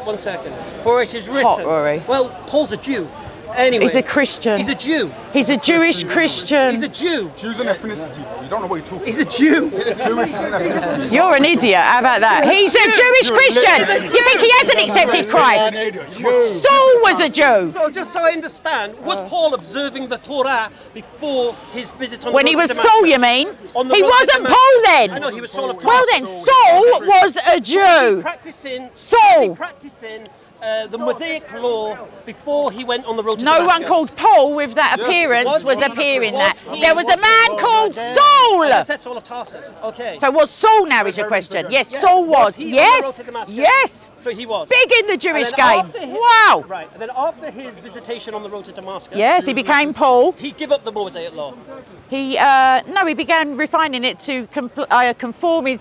one second. For it is written. Rory. Well, Paul's a Jew. Anyway. He's a Christian. He's a Jew. He's a Jewish Christian. He's a Jew. Jews and ethnicity. You don't know what you're talking He's a Jew. Jewish. You're an idiot. How about that? He's a Jewish Christian. You think he hasn't accepted Christ? Saul was a Jew. So just so I understand, was uh. Paul observing the Torah before his visit on When he was to Saul, you mean? He wasn't Paul then. I know he was Saul of Well then, Saul was a Jew. practicing Saul. practicing uh, the Mosaic law before he went on the road to Damascus. No one called Paul with that Yes. appearance Was was appearing was that. he- There was a man called I Saul. said Saul of Tarsus. Okay. So was Saul now is your question? Yes, Yeah. Saul was. he on the road Yes. to Yes. So he was. Big in the Jewish game. his- Wow. Right. And then after his visitation on the road to Damascus, Yes, he became Paul. he give up the Mosaic law. He uh, no, he began refining it to compl- uh, conform his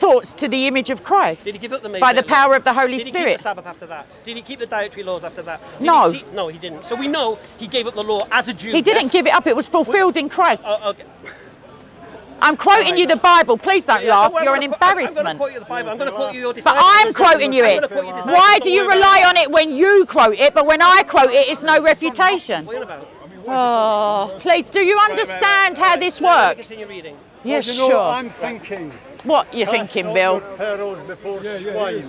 thoughts to the image of Christ Did he give up the by Mosaic the law? power of the Holy Did he keep Spirit. the Sabbath after that? Did he keep the dietary laws after that? Did No. He keep- no, he didn't. So we know he gave up the law as a Jew. He didn't yes? give it up. It was fulfilled in Christ. Uh, okay. I'm quoting you the Bible. Please don't Yeah, laugh. well, You're an gonna I'm going to quote you the Bible. I'm going to quote you your But. I'm quoting you it. quote you. Why Don't you rely on it when you quote it, but when I quote it, it's no refutation? What are you about? Oh, please, do you understand how this works? Yes, you sure. I'm thinking. What you cast thinking, Bill? pearls before swine,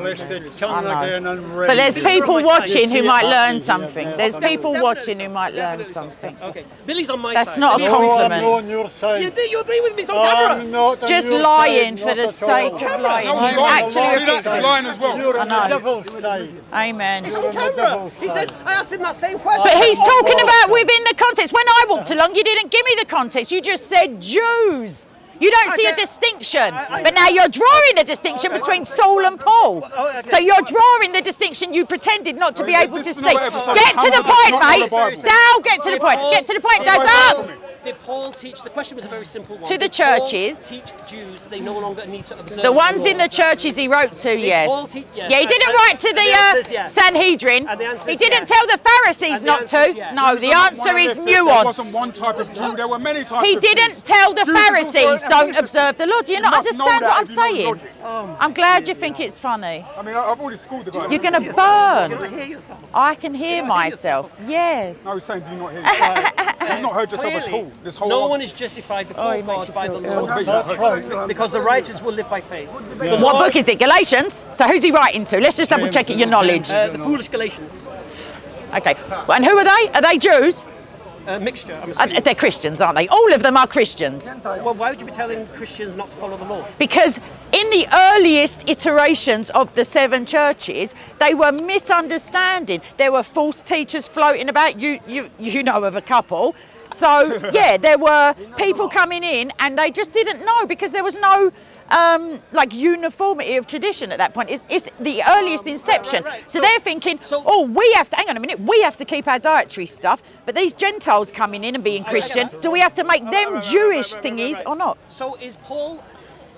lest they turn I know. again and But there's people watching who might learn something. and There's people watching who might learn something. Okay. Billy's on my That's side. not a Billy- No, I'm compliment. not on your side. You do. You agree with me? It's on I'm camera. not on Just your lying side, for the sake of lying. No, He's he's lying. actually See, a that's lying as well. You're on the devil's side. Amen. It's on on camera. He said, I asked him that same question. But he's talking about within the context. When I walked along, you didn't give me the context. You just said Jews. You don't I see a distinction. I- I- But now you're drawing a distinction between Saul and Paul. Oh, oh, okay. So you're drawing the distinction you pretended not to be able to see. not what episode Get to the point, mate. the Bible? Dow, get to the point. Get to the point. did That's up. Did Paul teach? The question was a very simple one. To the Did Paul churches. teach Jews they no longer need to observe The ones law? in the churches he wrote to, yes. Paul te- yes. Yeah, he didn't And- write to and the the uh, yes. Sanhedrin. And the He didn't yes. tell the Pharisees And not answer to. yes. No, the answer is of the- There nuanced. wasn't one type of Jew. There were many types He of didn't tell the Jews Pharisees don't observe the law. Do you not must understand what I'm if you know saying? logic. I'm glad you think it's funny. I mean, I- I've already schooled the guy. You're going to You cannot burn. hear yourself. I can hear hear myself. Yes. No, he's saying, do you not hear [LAUGHS] yourself? You've not heard yourself at all. This whole No one is justified before Oh, God by the feel law. Because the righteous will live by faith. The What book is it? Galatians? So who's he writing to? Let's just double check it, your knowledge. Uh, the foolish Galatians. Okay. And who are they? Are they Jews? A mixture, they're Christians, aren't they? All of them are Christians. Well, why would you be telling Christians not to follow the law? Because in the earliest iterations of the seven churches, they were misunderstanding. There were false teachers floating about. You, you, you know of a couple. So [LAUGHS] yeah, there were people coming in, and they just didn't know because there was no. Um, like uniformity of tradition at that point. It's, it's the earliest inception. right, right. So, So- they're thinking, so- oh, we have to, hang on a minute, we have to keep our dietary stuff, but these Gentiles coming in and being Christian, do we have to make them Jewish thingies or not? So is Paul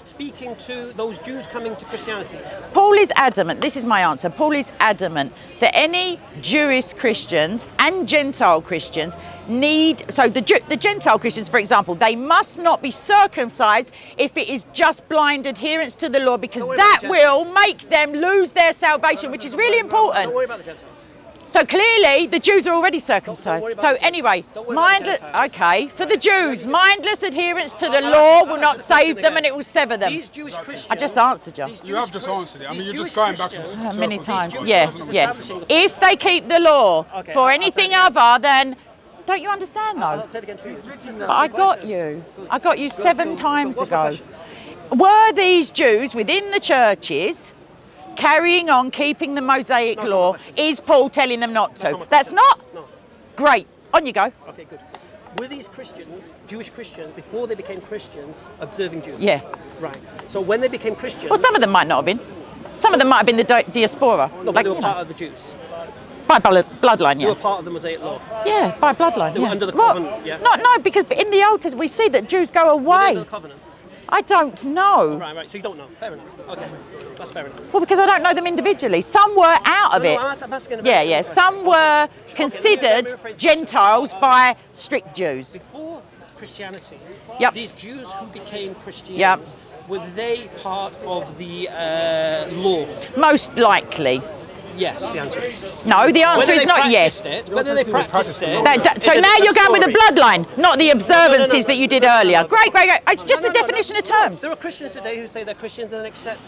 speaking to those Jews coming to Christianity? Paul is adamant, this is my answer. Paul is adamant that any Jewish Christians and Gentile Christians need, so the, the Gentile Christians, for example, they must not be circumcised if it is just blind adherence to the law because that about the Gentiles. will make them lose their salvation, which is really important. Don't worry about the Gentiles. So clearly, the Jews are already circumcised. worry about So anyway, Don't worry about mindless. Okay, for the Jews, mindless adherence to the I'll law will not ask the question save them, and it will sever them. These Jewish Christians. I just answered you. You have just answered it. I mean, you're just going back and Christians- Uh, many times. Yeah, yeah. If they keep the law Okay, for I'll- I'll anything say it again. other, than don't you understand though? I'll say it again to you. But I got you. I got you seven good, good. times ago. Were these Jews within the churches carrying on keeping the Mosaic No, not law? Is Paul telling them not to? not That's not No. great. On you go. Okay, good. Were these Christians, Jewish Christians, before they became Christians, observing Jews? Yeah. Right. So when they became Christians, Well, some of them might not have been. Some of them might have been the di- diaspora, no, but like they were part know, of the Jews. by blood- bloodline. They were Yeah, part of the Mosaic law. yeah, by bloodline. They were yeah. under the Well, covenant, yeah. No, no, because in the Old Testament we see that Jews go away. under the covenant. I don't know. Right, right. So you don't know. Fair enough. Okay, that's fair enough. Well, because I don't know them individually. Some were out of No, no, it. I'm I'm asking a Yeah, yeah. Some were let considered the Gentiles by strict Jews. Before Christianity, Yep. these Jews who became Christians, Yep. were they part of the uh, law? Most likely. Yes, the answer is. No, the answer Whether is not yes. It, whether they practiced it. That- that- so now you're different going with the bloodline, not the observances that you did No, no, no, earlier. no. Great, great, great. It's just No, the no, no, definition no. of terms. There are Christians today who say they're Christians and accept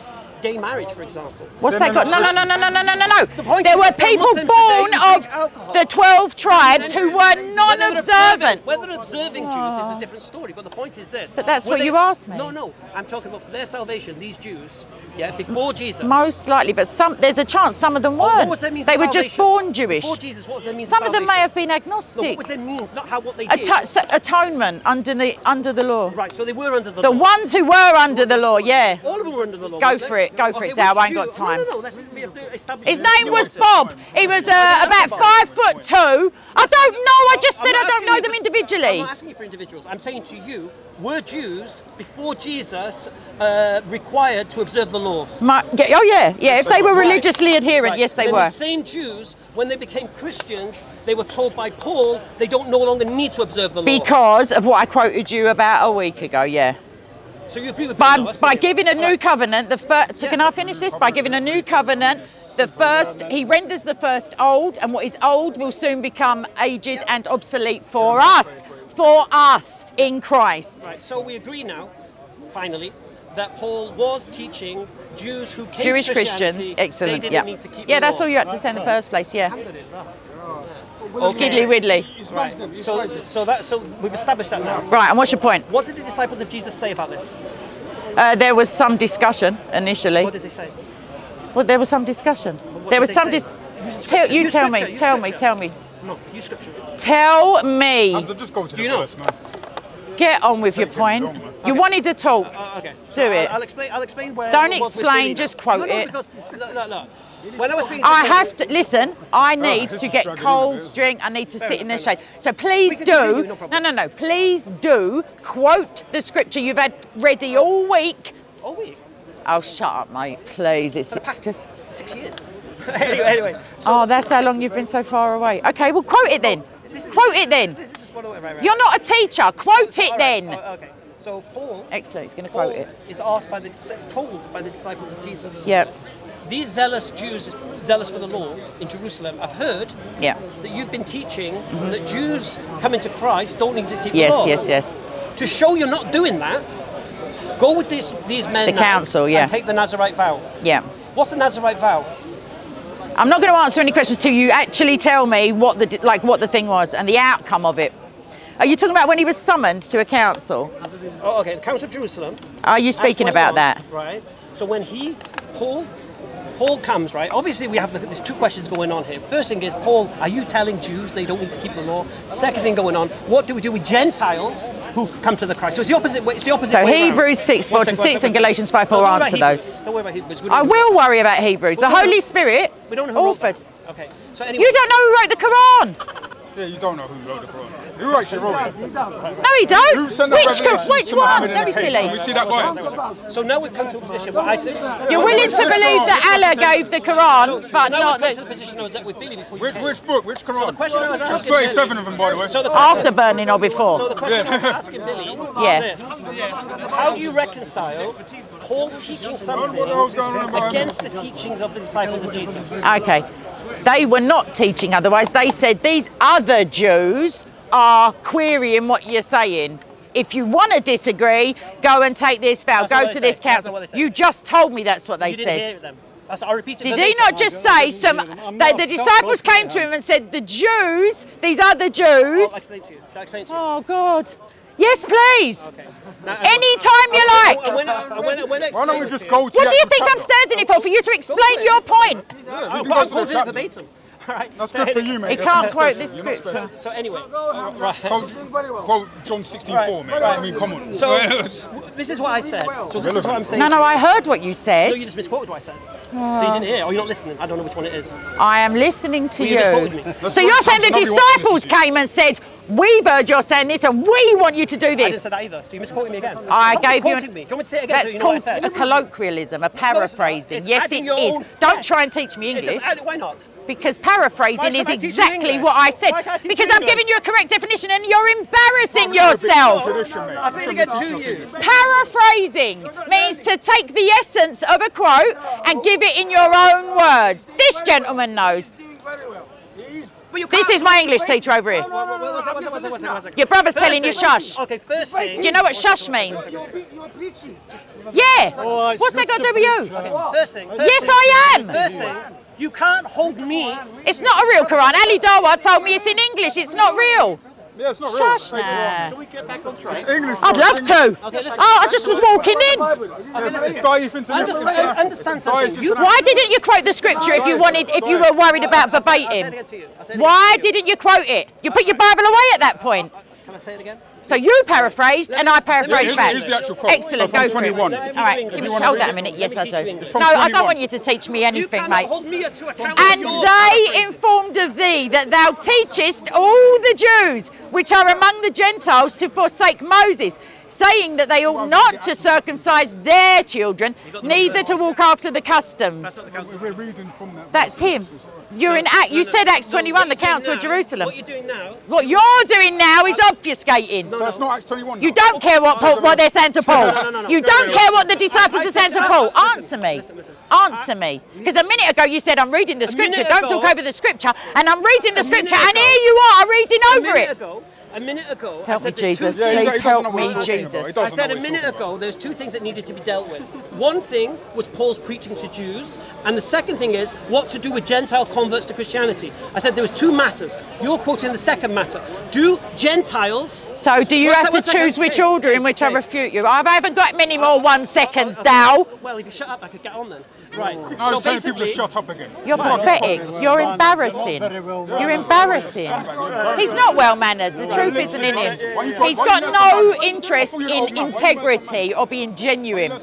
gay marriage, for example. What's Then that they're got? No, not no, no, no, no, no, no, no, no. point There is were that there are people born of the 12 tribes who were non-observant. Whether observing Jews is a different story, but the point is this. But that's what you asked me. No, no. I'm talking about for their salvation, these Jews, yeah, before Jesus. Most likely, but some there's a chance some of them Oh, weren't. what was their means they were just born Jewish. Before Jesus, what was their means Some of of them may have been agnostic. what agnostic. was their means, not how what they did. Atonement under the under the law. Right, so they were under the, law. The ones who were under the law, yeah. All of them were under the law. Go for they? It, go for Okay, it, Dal, I ain't got time. No, no, no. That's, we have to establish His name was. Bob. He was uh, about five foot two. I don't know. I just said I don't know them individually. I'm not asking you for individuals. I'm saying to you, were Jews before Jesus uh, required to observe the law? My, yeah, oh yeah, yeah. If they were Right. religiously adherent, Right. yes, they then were. The same Jews, when they became Christians, they were told by Paul they don't no longer need to observe the law. Because of what I quoted you about a week ago, yeah. So you agree with By, by giving a new covenant, the first. So Yeah. can I finish this? By giving a new covenant, the first he renders the first old, and what is old will soon become aged and obsolete for us, for us in Christ. Right, so we agree now, finally, that Paul was teaching Jews who came Jewish Christians, excellent. Yeah, need to keep yeah. That's all you had to say in the first place. Yeah. Okay. Skiddly widdly. Right. So, so that so we've established that now. Right, and what's your point? What did the disciples of Jesus say about this? Uh, there was some discussion initially. What did they say? Well, there was some discussion. There was some. say? Dis- tell, scripture, you tell me. use Tell me. Tell me. No, use scripture. Tell me. Hamza, just go to Do you know? verse, man. Get on with your point. don't, man. You wanted to talk. Uh, okay. Do I'll, it. I'll explain. I'll explain where. Don't explain, just quote no, no, it. Because look, look, look. When I was speaking, I have to listen. I ah, need this to get cold drink. I need to sit in the enough, shade. So please do. no. No, no, no. Please do quote the scripture you've had ready all week. Oh wait, Oh, shut up, mate. Please. It's for the past six years. [LAUGHS] anyway, anyway. So Oh, that's how long you've been so far away. Okay, well, quote it then. is- Quote it then. This is just one. Right, right. You're not a teacher. Quote it All right, then. oh, okay. So Paul. Excellent. He's going to quote it. is asked by the told by the disciples of Jesus. Yep. These zealous Jews, zealous for the law in Jerusalem, I've heard Yeah. that you've been teaching that Jews coming to Christ don't need to keep Yes, the law. yes, yes. yes. To show you're not doing that, go with this, these men The council, yeah. and take the Nazarite vow. Yeah. What's the Nazarite vow? I'm not going to answer any questions till you actually tell me what the like what the thing was and the outcome of it. Are you talking about when he was summoned to a council? Oh, okay, the Council of Jerusalem. Are you speaking about 21, that? Right. So when he, Paul, Paul comes, right? Obviously, we have the, there's two questions going on here. First thing is, Paul, are you telling Jews they don't need to keep the law? Second thing going on, what do we do with Gentiles who've come to the Christ? So it's the opposite. way- It's the opposite. So. Hebrews 6, 4 One to second, one 6 second, and Galatians 5, 4 second. Don't worry about answer Hebrews. those. Don't worry about Hebrews. I will worry about Hebrews. The Well, Holy Spirit We don't know who that. Okay. So anyway. You don't know who wrote the Quran? Yeah, you don't know who wrote the Quran. Who actually wrote it? No, he don't. Who sent that Which, revelation which one? Don't be silly. Can we see that Bible? So now we've come to a position where I said. You're willing to believe that Allah gave the Quran, but now not we've come to the, the position I was at with Billy before Which, which book? Which Quran? the question I was There's 37 Billy- of them, by the way. So the after burning or so before. the question I was asking Billy [LAUGHS] Yeah. this: How do you reconcile Paul teaching something What the hell's going on about him? against the teachings of the disciples of Jesus? Okay. They were not teaching otherwise. They said these other Jews are querying what you're saying. If you want to disagree, go and take this vow, That's go to they this said. Council. what they said. You just told me that's what they you didn't said. hear them. That's, I repeat Did he not just say some I'm that not the disciples came to him and said the Jews, these other Jews? I'll explain to you. Shall I explain to you? Oh God. Yes, please. Okay. Now, Anytime you like. I- I- I- Why don't we just it to go to What do you think I'm standing here for? For you to explain your point. Yeah, we I'll can go I'll to the quote verbatim. [LAUGHS] Right. That's So good for you, mate. He can't not quote this You're not scripture. So anyway, right. Quote, quote John 16:4, mate. I mean, come on. So [LAUGHS] this is what I said. So this is what I'm saying. No, no. I heard what you said. No, said. you just misquoted what I said. So you oh. didn't hear, or you're not listening. I don't know which one it is. I am listening to Well, you misquoted you. me. So you're saying the Nobody wants to disciples listen to you. came and said, We've heard you're saying this and we want you to do this. I didn't this. say that either. So you misquoted me again. I Stop gave you. misquoting me. Do you want me to say it again? That's so you know called a colloquialism, a paraphrasing. it's yes, adding it your is. own Don't text. try and teach me English add- Why not? because paraphrasing is should I teach you exactly what I said. Why can't I teach Because you I'm giving you a correct definition and you're embarrassing Well, yourself. Tradition, mate. I'll say it again to you. Paraphrasing means to take the essence of a quote and give it in your own words. This gentleman knows. This is my English teacher over here. Your brother's First telling you shush. Okay, first thing. Do you know what shush means? Yeah. What's that got to do with you? First thing. First Yes, thing, I am. First thing, you can't hold me. It's not a real Quran. Ali Dawah told me it's in English. It's not real. Yeah, it's not real. Shush It's fake Quran. we get back on track? It's English. I'd love to. Okay, listen. Oh, I just was walking in. English. It's Daif International. Uh, understand- understand something. You- Why didn't you quote the scripture if you wanted, if you were worried about I'll say it verbatim? again to you. I'll say it Why again to you. didn't you quote it? You put your Bible away at that point. Can I say it again? So you paraphrased and I paraphrased Here's- back. here's the actual quote. Excellent. So from Go for it. 21. All Let me Give me, hold Let that a minute. Yes, I do. English. from No, I don't want you to teach me anything, cannot mate. hold me to account And they informed of thee that thou teachest all the Jews which are among the Gentiles to forsake Moses, saying that they ought not to circumcise their children, neither to walk after the customs. We're reading from that. That's him. You're in Act. You said Acts 21, the Council of Jerusalem. What you're doing now, What you're doing now is obfuscating. So it's not Acts 21. You don't care what oh, Paul, what they're saying to Paul. no, no, no. You don't care what the disciples I are saying to to- Paul. listen, Answer me. listen, listen. Answer me. Because a minute ago you said I'm reading the scripture. Don't ago- talk over the scripture. And I'm reading the A minute scripture, and here you are reading a over minute it. Ago, a minute ago, I Help me, said there's two Jesus. Yeah, he- he Please help know what he's me, talking about. He Jesus. I said a minute talking ago there's two things that needed to be dealt with. One thing was Paul's preaching to Jews, and the second thing is what to do with Gentile converts to Christianity. I said there was two matters. You're quoting the second matter. Do Gentiles So do you have to choose which order in which I refute you? I haven't got many uh, more one uh, uh, seconds, Dow. Well, if you shut up, I could get on then. Right. No, so I'm telling people to shut up again. You're pathetic. You're embarrassing. You're embarrassing. He's not well mannered. The truth isn't in him. He's got no interest in integrity or being genuine. Why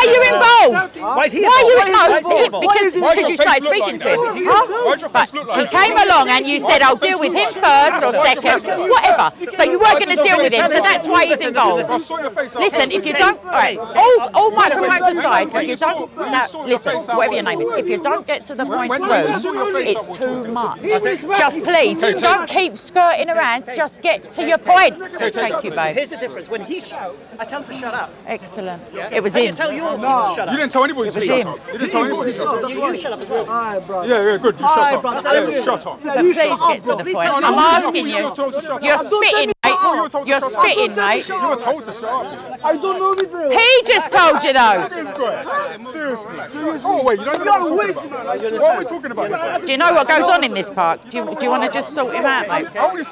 are you involved? why is he Why are you involved? involved? Why is he involved? Because because you face started speaking to him. Huh? Why does your But he came along and you said, I'll deal with him first or second, whatever. So you were going to deal with him, so that's why he's involved. saw your face. Listen, if you don't, all right, all, all microphones aside, if you don't, now, listen, whatever your name is, if you don't get to the point soon, it's too much. Just please. please, Hey, take- don't keep skirting around. Just get to your point. Thank you, babe. Here's the difference. When he shouts, I tell him to shut up. Excellent. It was Can you him. tell your people to shut up? You didn't tell anybody to was shut up. You didn't tell anybody to shut up. You, you shut up as well. Yeah, yeah, good. You shut up. Yeah, shut up. Please get to the point. I'm asking you. You're spitting, mate. You're spitting, mate. You were told to shut up. I don't know the bro. He just told you though. This guy. Seriously. Oh, wait, you don't know what we're talking about. What are we talking about? Do you know what goes on in this park? Do you, do you want to just sort him out, mate?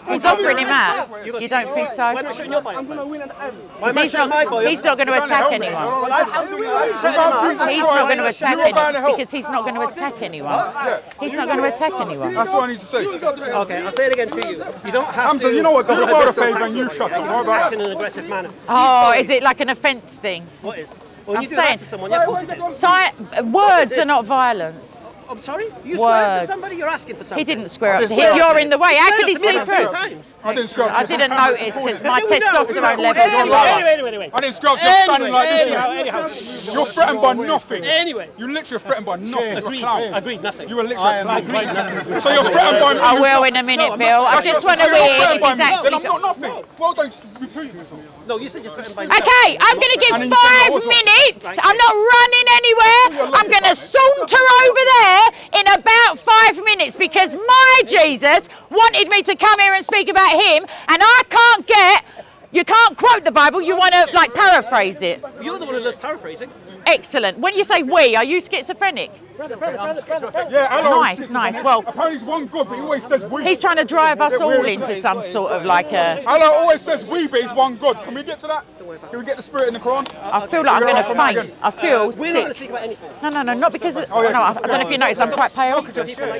He's offering him out. You don't think so? Why not shut your Bible? I'm gonna win an M. Why am I He's not, he's not going to attack anyone. Well, Alhamdulillah, shut him Without up. Jesus He's not going to attack you were bound to anyone because he's not going to attack anyone. He's not going to attack anyone. That's what I need to say. Okay, I'll say it again to you. You don't have to. you know what? Do the go world a aggressive favour and you attack shut up. someone. What about Act in an aggressive manner. Oh, is it like an offence thing? What is? When I'm you do saying- that to someone, yeah, of course it is. Si- words are not violence. I'm sorry? You swear to somebody, you're asking for something. He didn't swear up to him. You're in the way. How could he Swear see up through? times. I didn't scrub I didn't notice because my How do we know? testosterone Anyway, levels are anyway, lower. Anyway, anyway, anyway. I didn't scrub just standing like this. anyhow, mate. anyhow. You're threatened by nothing. Anyway. You're literally threatened by nothing. You're a Agreed. Agreed. Nothing. You were literally a clown. So you're threatened by nothing. I will in a minute, Bill. I just want to so you're read threatened if he's me. Then actually. I'm not nothing. Well done, just repeat yourself. No, you said you're threatened by Okay, I'm going to give And then you said five minutes. I'm not running anywhere. I'm going to saunter over there in about five minutes because my Jesus wanted me to come here and speak about him, and I can't get. You can't quote the Bible. You want to like paraphrase it. You're the one who loves paraphrasing. Excellent. When you say we, are you schizophrenic? Brother, brother, brother, brother, brother. Yeah, hello. Nice, nice. Well, Apparently he's one good, but he always says we. he's trying to drive us all into some sort of like a. Allah always says we, but he's one good. Can we get to that? Can we get the spirit in the Quran? I feel like I'm going to faint. I feel We're not going to speak about anything. No, no, no, not because. Of, Oh, yeah. no, I, I don't know if you noticed. I'm quite pale.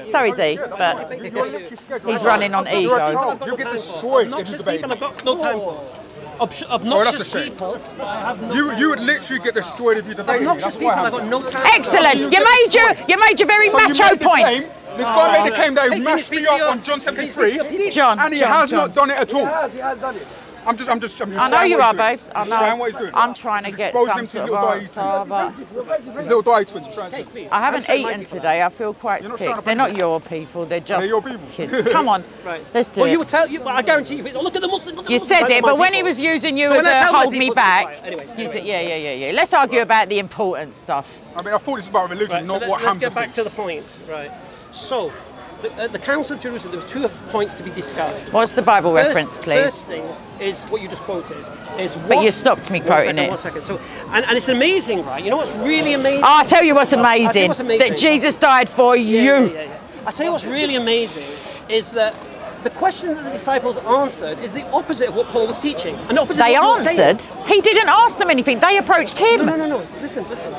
Sorry, oh, Z, but he's running on ego. You'll get destroyed if you Obnoxious people I've got no time for. Obs- Oh, that's a obnoxious shame. people. I no You you would literally get destroyed if you debated me. obnoxious That's people I've got no time. Excellent. You made your you made your very So macho made the point. claim- This guy made the uh, claim that he can you mashed me up your- on John can you speak to 73, John, and he John, has John. not done it at all. Yeah, he has done it. I'm just, I'm just, I'm just I know you are, babes. I Just saying what know. he's doing. I'm trying to get exposing some his sort little of dirty answer, His little die twins. Trying to. Please. I haven't I'm saying my eaten today. I feel quite You're not sick. trying They're bring not your people. They're just your people. kids. [LAUGHS] Come on, Right. let's do Well, it. you tell you. Well, I guarantee you. Look at the Muslim. Look at You the Muslims, said it, but when he was using you So as when I a tell my hold me people to be back, quiet. Anyways, you did, yeah, yeah, yeah, yeah. Let's argue about the important stuff. I mean, I thought this was about religion, not let, what let's get back to the point. Right. So, the, at uh, the Council of Jerusalem, there was two points to be discussed. What's the Bible First- reference, please? First thing is what you just quoted. Is what, But you stopped me quoting second, it. One second. So, and, and it's amazing, right? You know what's really amazing? Oh, I'll tell you what's I'll tell you amazing. what's amazing. That Jesus died for Yeah, you. Yeah, yeah. I tell you what's really amazing is that the question that the disciples answered is the opposite of what Paul was teaching. And opposite They answered. He didn't ask them anything. They approached him. No, no, no, no. Listen, listen.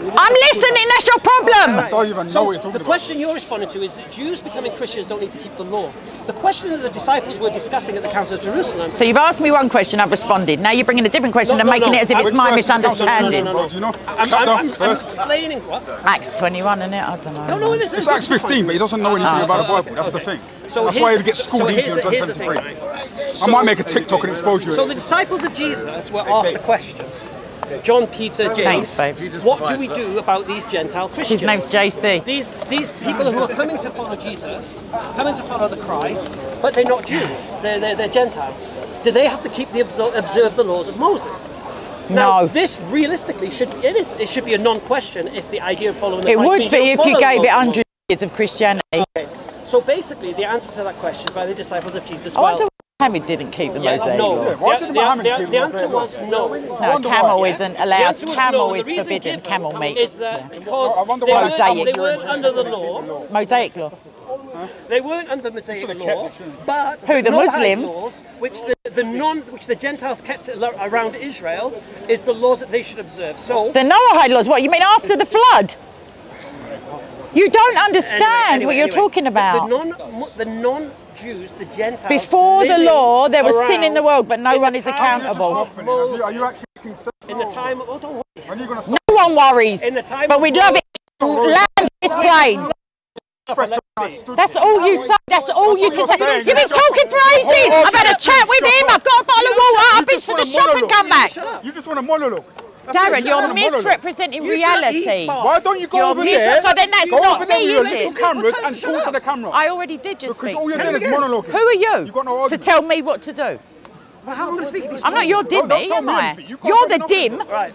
I'm listening. That's your problem. I don't even know So what you're talking the about. question you're responding to is that Jews becoming Christians don't need to keep the law. The question that the disciples were discussing at the Council of Jerusalem. So you've asked me one question. I've responded. Now you're bringing a different question No, and no, making no. it as if I it's would my misunderstanding. No, no, no, no. You know? I'm, I'm, I'm, I'm explaining what? Acts 21, isn't it? I don't know. No, no, it isn't. It's Acts 15, but he doesn't know anything Ah, about the okay, Bible. That's the thing. So That's why the- he gets so schooled here's easy on the- John 73. thing, right? I might make a TikTok and expose you. So the disciples of Jesus were asked a question. John, Peter, James. Thanks. What do we do about these Gentile Christians? His name's JC. These these people who are coming to follow Jesus, coming to follow the Christ, but they're not Jews. They're they're, they're Gentiles. Do they have to keep the observe, observe the laws of Moses? Now, No. this realistically should it is it should be a non-question if the idea of following the It Christ would be if you gave it of 100 years of Christianity. Moses. So basically, the answer to that question by the disciples of Jesus. I well, wonder why Muhammad didn't keep the yeah, Mosaic no. law. Why The- didn't the, the, the the answer Mosaic was no. No, wonder camel why. isn't allowed. answer was Camel no. is the forbidden. given Camel meat. is that because I wonder they, why- weren't, Mosaic. they weren't under the law. Mosaic law. They weren't under Mosaic Should've law, kept but Who, the Muslims? laws, which the, the non, which the Gentiles kept around Israel, is the laws that they should observe. So The Noahide laws. What you mean after the flood? You don't understand anyway, what you're anyway, talking about. The non, the non-Jews, the Gentiles. Before the law, there was sin in the world, but no one is accountable. Are you- Are you Moses, actually making sense? in the time of oh, don't worry. When are you going to No stop? one worries. In the time But we'd war- love it. Land this plane. That's all you say. That's all you can say. You've been talking for ages. I've had a chat with him. I've got a bottle of water. I've been to the shop and come back. You just want a monologue. That's Darren, you're not a misrepresenting You reality. Why don't you go You're over mis- there? so then that's go not over there me, with your is little it? cameras and talk to the camera. I already did just because speak. all you're doing is monologuing. Who are you? You got no to tell me what to do? Well, how am I going to speak? I'm not your Don't- don't dimmy, tell am I? You can't You're the dim. Right.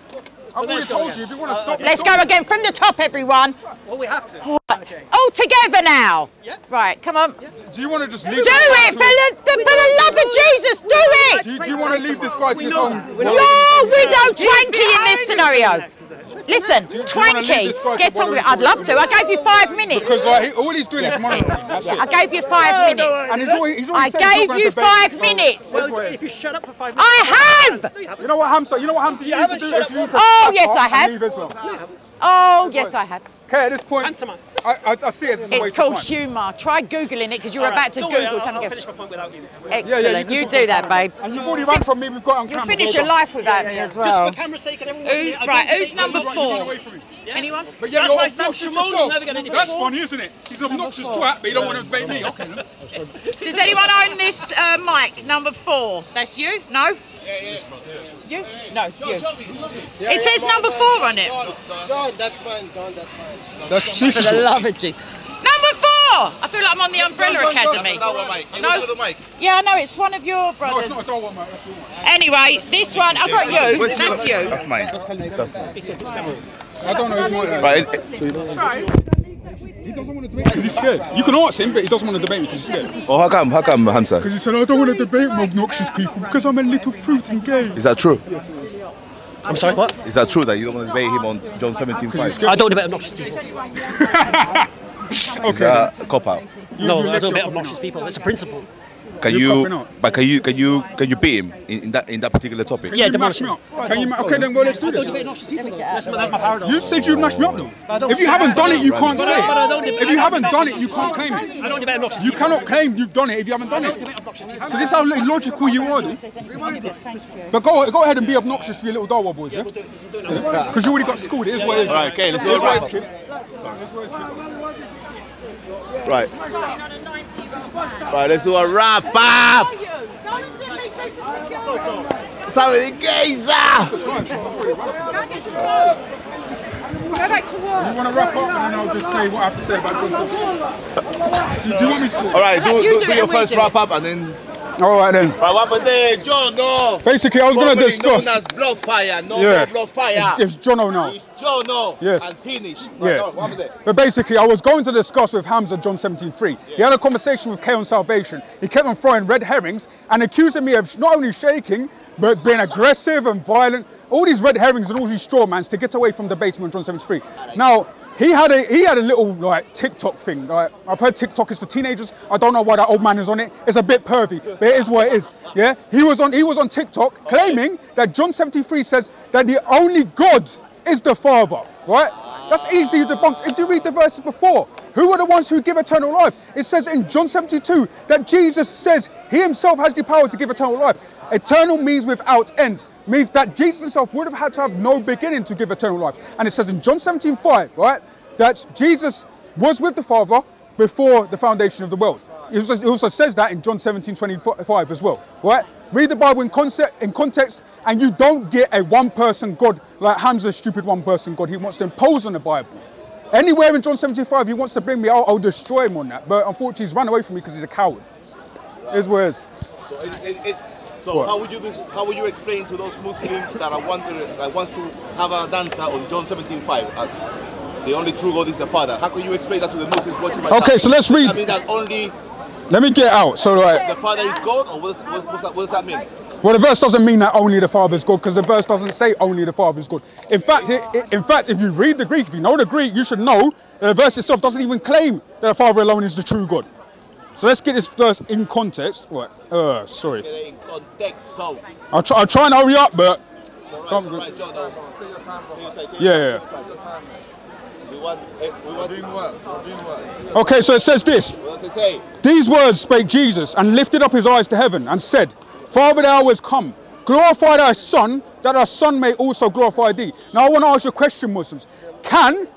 I've already let's go told again. you if you want to Uh, stop. okay. Let's go again from the top, everyone. Well, we have to. Okay. All together now. Yeah. Right, come on. Do Do you want to just leave? Do it for the, the, for the love of Jesus. Do Do it. you, do you want to leave this guy to We his own? that. We You're know Widow Twankey in this scenario. Next, is it? Listen, you wanna twanky. this guy to Get bother on with it. I'd love to. I gave you five minutes. Because like he, all he's doing is monologuing. That's I it. gave you five minutes. And he's always, he's I always said he's not gave you five me, minutes. Well, if you shut up for five minutes. I have. You know what, Hamza? You know what, Hamza? You, need to do shut if you need to Oh, yes, I have. Leave Islam. Oh, yes, I have. Okay, at this point, Answer. I, I, I see it as a It's waste called of time. humour. Try Googling it because you're All right, about to don't worry, Google I'll, something I'll else. finish my point without you. Excellent. Yeah, yeah, you can you talk do that, babes. And you've already ran from me. We've got on You'll camera. finish your life without me as Just well. for camera's sake and everyone. Who- right, who's number four? run away from me. Yeah? Anyone? But yeah, That's you're why Sam obnoxious Shamoun yourself. never gonna debate That's you. funny, isn't it? He's an obnoxious twat, but he don't want to debate me. Okay. Does anyone own this uh, mic? Number four. That's you? No? You? No, you. It says number four on it. John, that's fine. John, that's fine. That's For the love of Jesus. Number four! I feel like I'm on the Umbrella Academy. That one, No. No. The mic. Yeah, I know, it's one of your No, brothers. it's not one, mate. That's your one. Anyway, this one, I've got you. That's you. That's mine. That's mine. I don't know who's mine. Right, it- it- so you don't- He doesn't want to debate because he's scared. You can ask him, but he doesn't want to debate me because he's scared. oh, how come? How come, Hamza? Because he said, I don't want to debate with obnoxious people because I'm a little fruit and gay. Is that true? I'm sorry, what? Is that true that you don't want to debate him on John 17:5? I don't debate obnoxious people. [LAUGHS] Is that a cop out? No, I don't debate obnoxious people. It's a principle. Can You're you? But can you? Can you? Can you beat him in, in that in that particular topic? Yeah, you demolish me him. up? Can you? ma- Okay, then well, let's do this. debate obnoxious people. though. That's my, that's my paradox. You said you'd mash me up though. If you haven't done it, you can't say. I- but I don't it. debate- If you haven't done it, you can't claim it. I don't debate obnoxious You cannot claim you've done it if you haven't done it. debate obnoxious people. So this is how illogical you are. But go, go ahead and be obnoxious for your little Dawah boys, yeah? Because you already got schooled. It is what it is. Right, okay, let's do it what it right. Is, kid. It is what it is, kid. Right. Right. Let's do a wrap up. Somebody gazer. Go back to work. You want to wrap up and then I'll just say what I have to say about John Do, do you want me to talk? All right. Do, do, do do your first wrap up and then. All right then. Right, what happened there, John? No. Basically, I was going to discuss. known as blood fire. No Yeah. more blood fire. It's, it's Johnno now. It's John. No. Yes. And finish. Right, Yeah. no, what happened? But basically, I was going to discuss with Hamza John 17.3. He had a conversation with Kay on Salvation. He kept on throwing red herrings and accusing me of not only shaking, but being aggressive and violent. All these red herrings and all these straw mans to get away from the basement John 73. Now, he had a he had a little like TikTok thing. Like, I've heard TikTok is for teenagers. I don't know why that old man is on it. It's a bit pervy, but it is what it is. Yeah, he was on he was on TikTok claiming that John 73 says that the only God is the Father. Right? That's easily debunked. If you read the verses before, who are the ones who give eternal life? It says in John 72 that Jesus says he himself has the power to give eternal life. Eternal means without end, means that Jesus himself would have had to have no beginning to give eternal life. And it says in John 17 5, right, that Jesus was with the Father before the foundation of the world. It also, also says that in John 17 25 as well, right? Read the Bible in concept, in context, and you don't get a one-person God like Hamza's stupid one-person God. He wants to impose on the Bible. Anywhere in John 75, he wants to bring me out, I'll destroy him on that. But unfortunately, he's run away from me because he's a coward. Is it is. So, it, it, it, so how would you how would you explain to those Muslims that are wondering that wants to have a dancer on John 17:5 as the only true God is the Father? How can you explain that to the Muslims watching my Okay, so let's read- I mean that only Let me get out. So, like, the Father is God, or what does, what's that, what does that mean? well, the verse doesn't mean that only the Father is God because the verse doesn't say only the Father is God. In fact, it, it- in fact, if you read the Greek, if you know the Greek, you should know that the verse itself doesn't even claim that the Father alone is the true God. So let's get this verse in context. What? Uh, sorry. In context, though. I'll try, I'll try and hurry up, but So, right, Come so, good. right, John, your time, bro. Take your Yeah, yeah, time. We want, eh, we doing work. okay. So it says this. What does it say? These words spake Jesus and lifted up his eyes to heaven and said, Father, thou hast come. Glorify thy Son, that thy Son may also glorify thee. Now I want to ask you a question, Muslims. Can,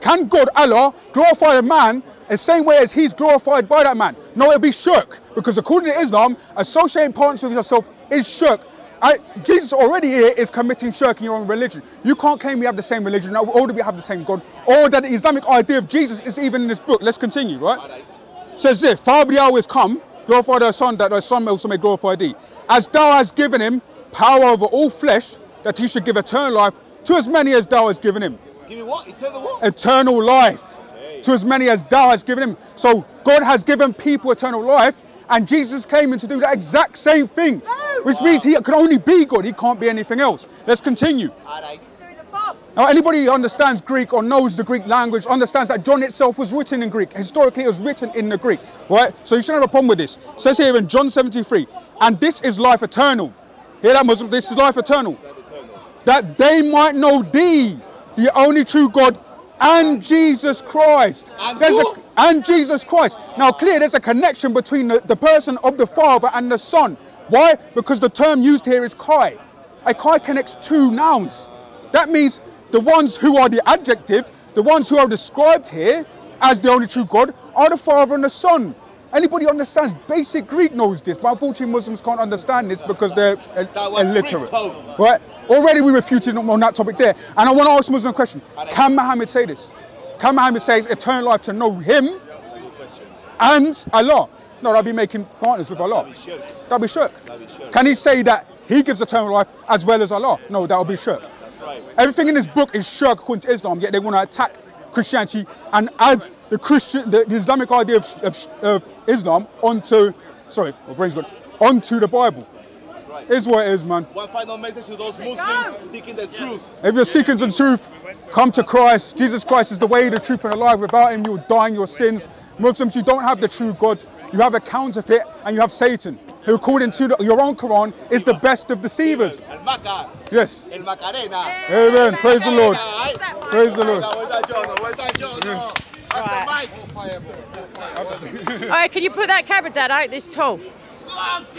can God, Allah, glorify a man the same way as he's glorified by that man? No, it'll be shirk. Because according to Islam, associating partners with yourself is shirk. I, Jesus already here is committing shirk in your own religion. You can't claim we have the same religion, or that we have the same God, or that the Islamic idea of Jesus is even in this book. Let's continue, right? Says this, Father the hour is come, glorify the Son, that the Son also may glorify thee. As thou hast given him power over all flesh, that he should give eternal life to as many as thou hast given him. Give me what? Eternal what? Eternal life to as many as thou hast given him. So God has given people eternal life, and Jesus came in to do that exact same thing, which means he can only be God. He can't be anything else. Let's continue. All right. Now, anybody who understands Greek or knows the Greek language understands that John itself was written in Greek. Historically, it was written in the Greek, right? So you shouldn't have a problem with this. It says here in John 73, and this is life eternal. Hear that, Muslim? This is life eternal. That they might know thee, the only true God, and Jesus Christ. And There's a, and Jesus Christ. Now, clear, there's a connection between the, the person of the Father and the Son. Why? Because the term used here is kai. A kai connects two nouns. That means the ones who are the adjective, the ones who are described here as the only true God, are the Father and the Son. Anybody who understands basic Greek knows this, but unfortunately Muslims can't understand this because they're illiterate. Right? Already we refuted on that topic there. And I want to ask Muslim a question. Can Muhammad say this? Can Muhammad say eternal life to know him and Allah? No, that'd be making partners with Allah. That'd be shirk. Can he say that he gives eternal life as well as Allah? No, that would be shirk. Everything in this book is shirk according to Islam, yet they want to attack Christianity and add the Christian, the, the Islamic idea of, of, of Islam onto, sorry, my brain's gone, onto the Bible. Is what it is, man. One final message to those Muslims seeking the truth. If you're seeking the truth, come to Christ. Jesus Christ is the way, the truth, and the life. Without him, you'll die in your sins. Muslims, you don't have the true God. You have a counterfeit, and you have Satan, who, according to the, your own Quran, is the best of deceivers. Yes. el Macarena. Amen. Praise the Lord. Praise the Lord. Well done, John. Well done, John. That's the mic. All right, can you put that camera down? I ain't this tall.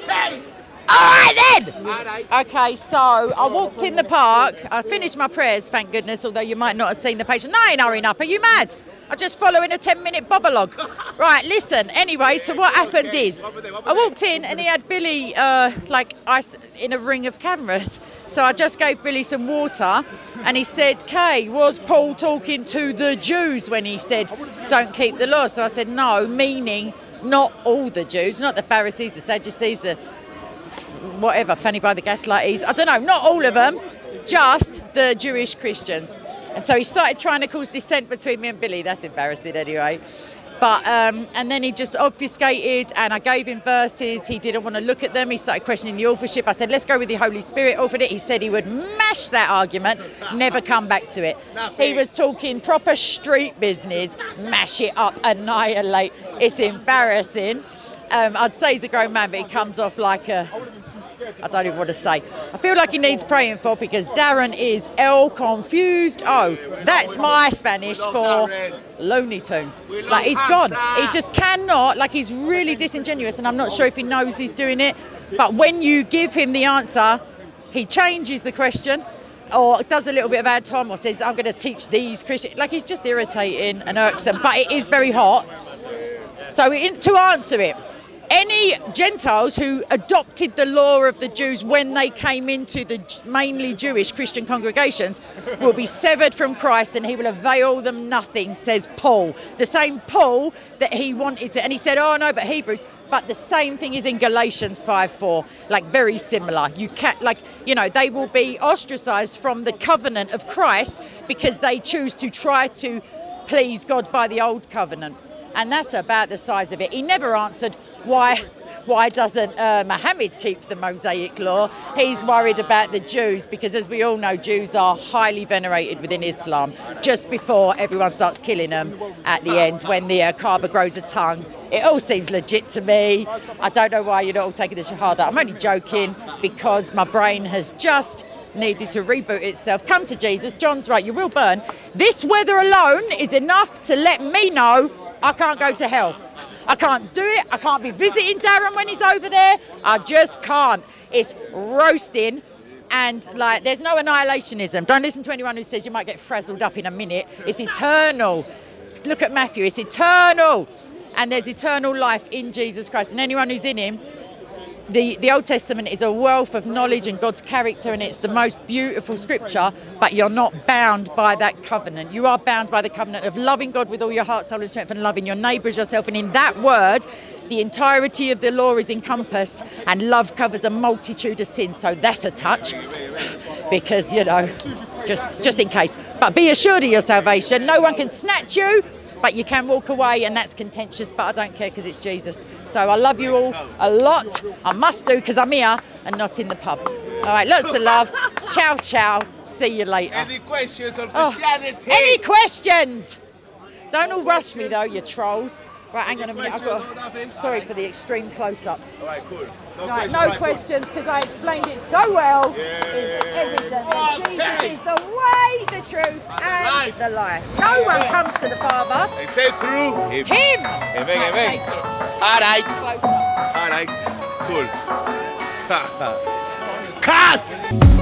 Okay. All right then. Okay, so I walked in the park. I finished my prayers, thank goodness. Although you might not have seen the patient. No, I ain't hurrying up. Are you mad? I'm just following a 10-minute bobolog. [LAUGHS] Right, listen. Anyway, so what happened is, I walked in and he had Billy uh, like ice in a ring of cameras. So I just gave Billy some water, and he said, "Kay, was Paul talking to the Jews when he said don't keep the law?" So I said, "No," meaning not all the Jews, not the Pharisees, the Sadducees, the whatever, Fanny by the Gaslighties. I don't know, not all of them, just the Jewish Christians. And so he started trying to cause dissent between me and Billy. That's embarrassing anyway. But um, and then he just obfuscated, and I gave him verses. He didn't want to look at them. He started questioning the authorship. I said, "Let's go with the Holy Spirit authored it." He said he would mash that argument, never come back to it. He was talking proper street business, mash it up, annihilate. It's embarrassing. Um, I'd say he's a grown man, but he comes off like a I don't even want to say. I feel like he needs praying for because Darren is El confused. Oh, that's my Spanish for Looney Tunes. Like he's gone. He just cannot. Like he's really disingenuous, and I'm not sure if he knows he's doing it. But when you give him the answer, he changes the question. Or does a little bit of ad hom, or says, "I'm going to teach these Christians." Like he's just irritating and irksome, but it is very hot. So to answer it, any Gentiles who adopted the law of the Jews when they came into the mainly Jewish Christian congregations will be severed from Christ and he will avail them nothing, says Paul. The same Paul that he wanted to, and he said, oh no, but Hebrews. But the same thing is in Galatians 5 4, like very similar. You can't, like, you know, they will be ostracized from the covenant of Christ because they choose to try to please God by the old covenant and that's about the size of it. He never answered why why doesn't uh, Muhammad keep the Mosaic law? He's worried about the Jews because, as we all know, Jews are highly venerated within Islam. Just before everyone starts killing them at the end, when the uh, Kaaba grows a tongue, it all seems legit to me. I don't know why you're not all taking the Shahada. I'm only joking because my brain has just needed to reboot itself. Come to Jesus. John's right, you will burn. This weather alone is enough to let me know I can't go to hell. I can't do it. I can't be visiting Darren when he's over there. I just can't. It's roasting. And like, there's no annihilationism. Don't listen to anyone who says you might get frazzled up in a minute. It's eternal. Look at Matthew. It's eternal. And there's eternal life in Jesus Christ. And anyone who's in him the, the Old Testament is a wealth of knowledge and God's character, and it's the most beautiful scripture, but you're not bound by that covenant. You are bound by the covenant of loving God with all your heart, soul, and strength, and loving your neighbour as yourself. And in that word, the entirety of the law is encompassed, and love covers a multitude of sins. So that's a touch, [LAUGHS] because, you know, just, just in case. But be assured of your salvation. No one can snatch you but you can walk away and that's contentious but i don't care because it's jesus. So i love you all a lot. I must do because i'm here and not in the pub. All right lots of love. [LAUGHS] Ciao ciao. See you later. Any questions on Oh, Christianity? any questions? Don't all rush me though you trolls right hang on a minute i've got nothing? sorry for the extreme close-up All right, cool. No Right, questions. no right, questions because I explained it so well. It's evident that Jesus Okay. is the way, the truth, and life. the life. No one comes to the Father. Except through him. Him. Amen, amen. All right. Close up. All right. Cool. [LAUGHS] Cut.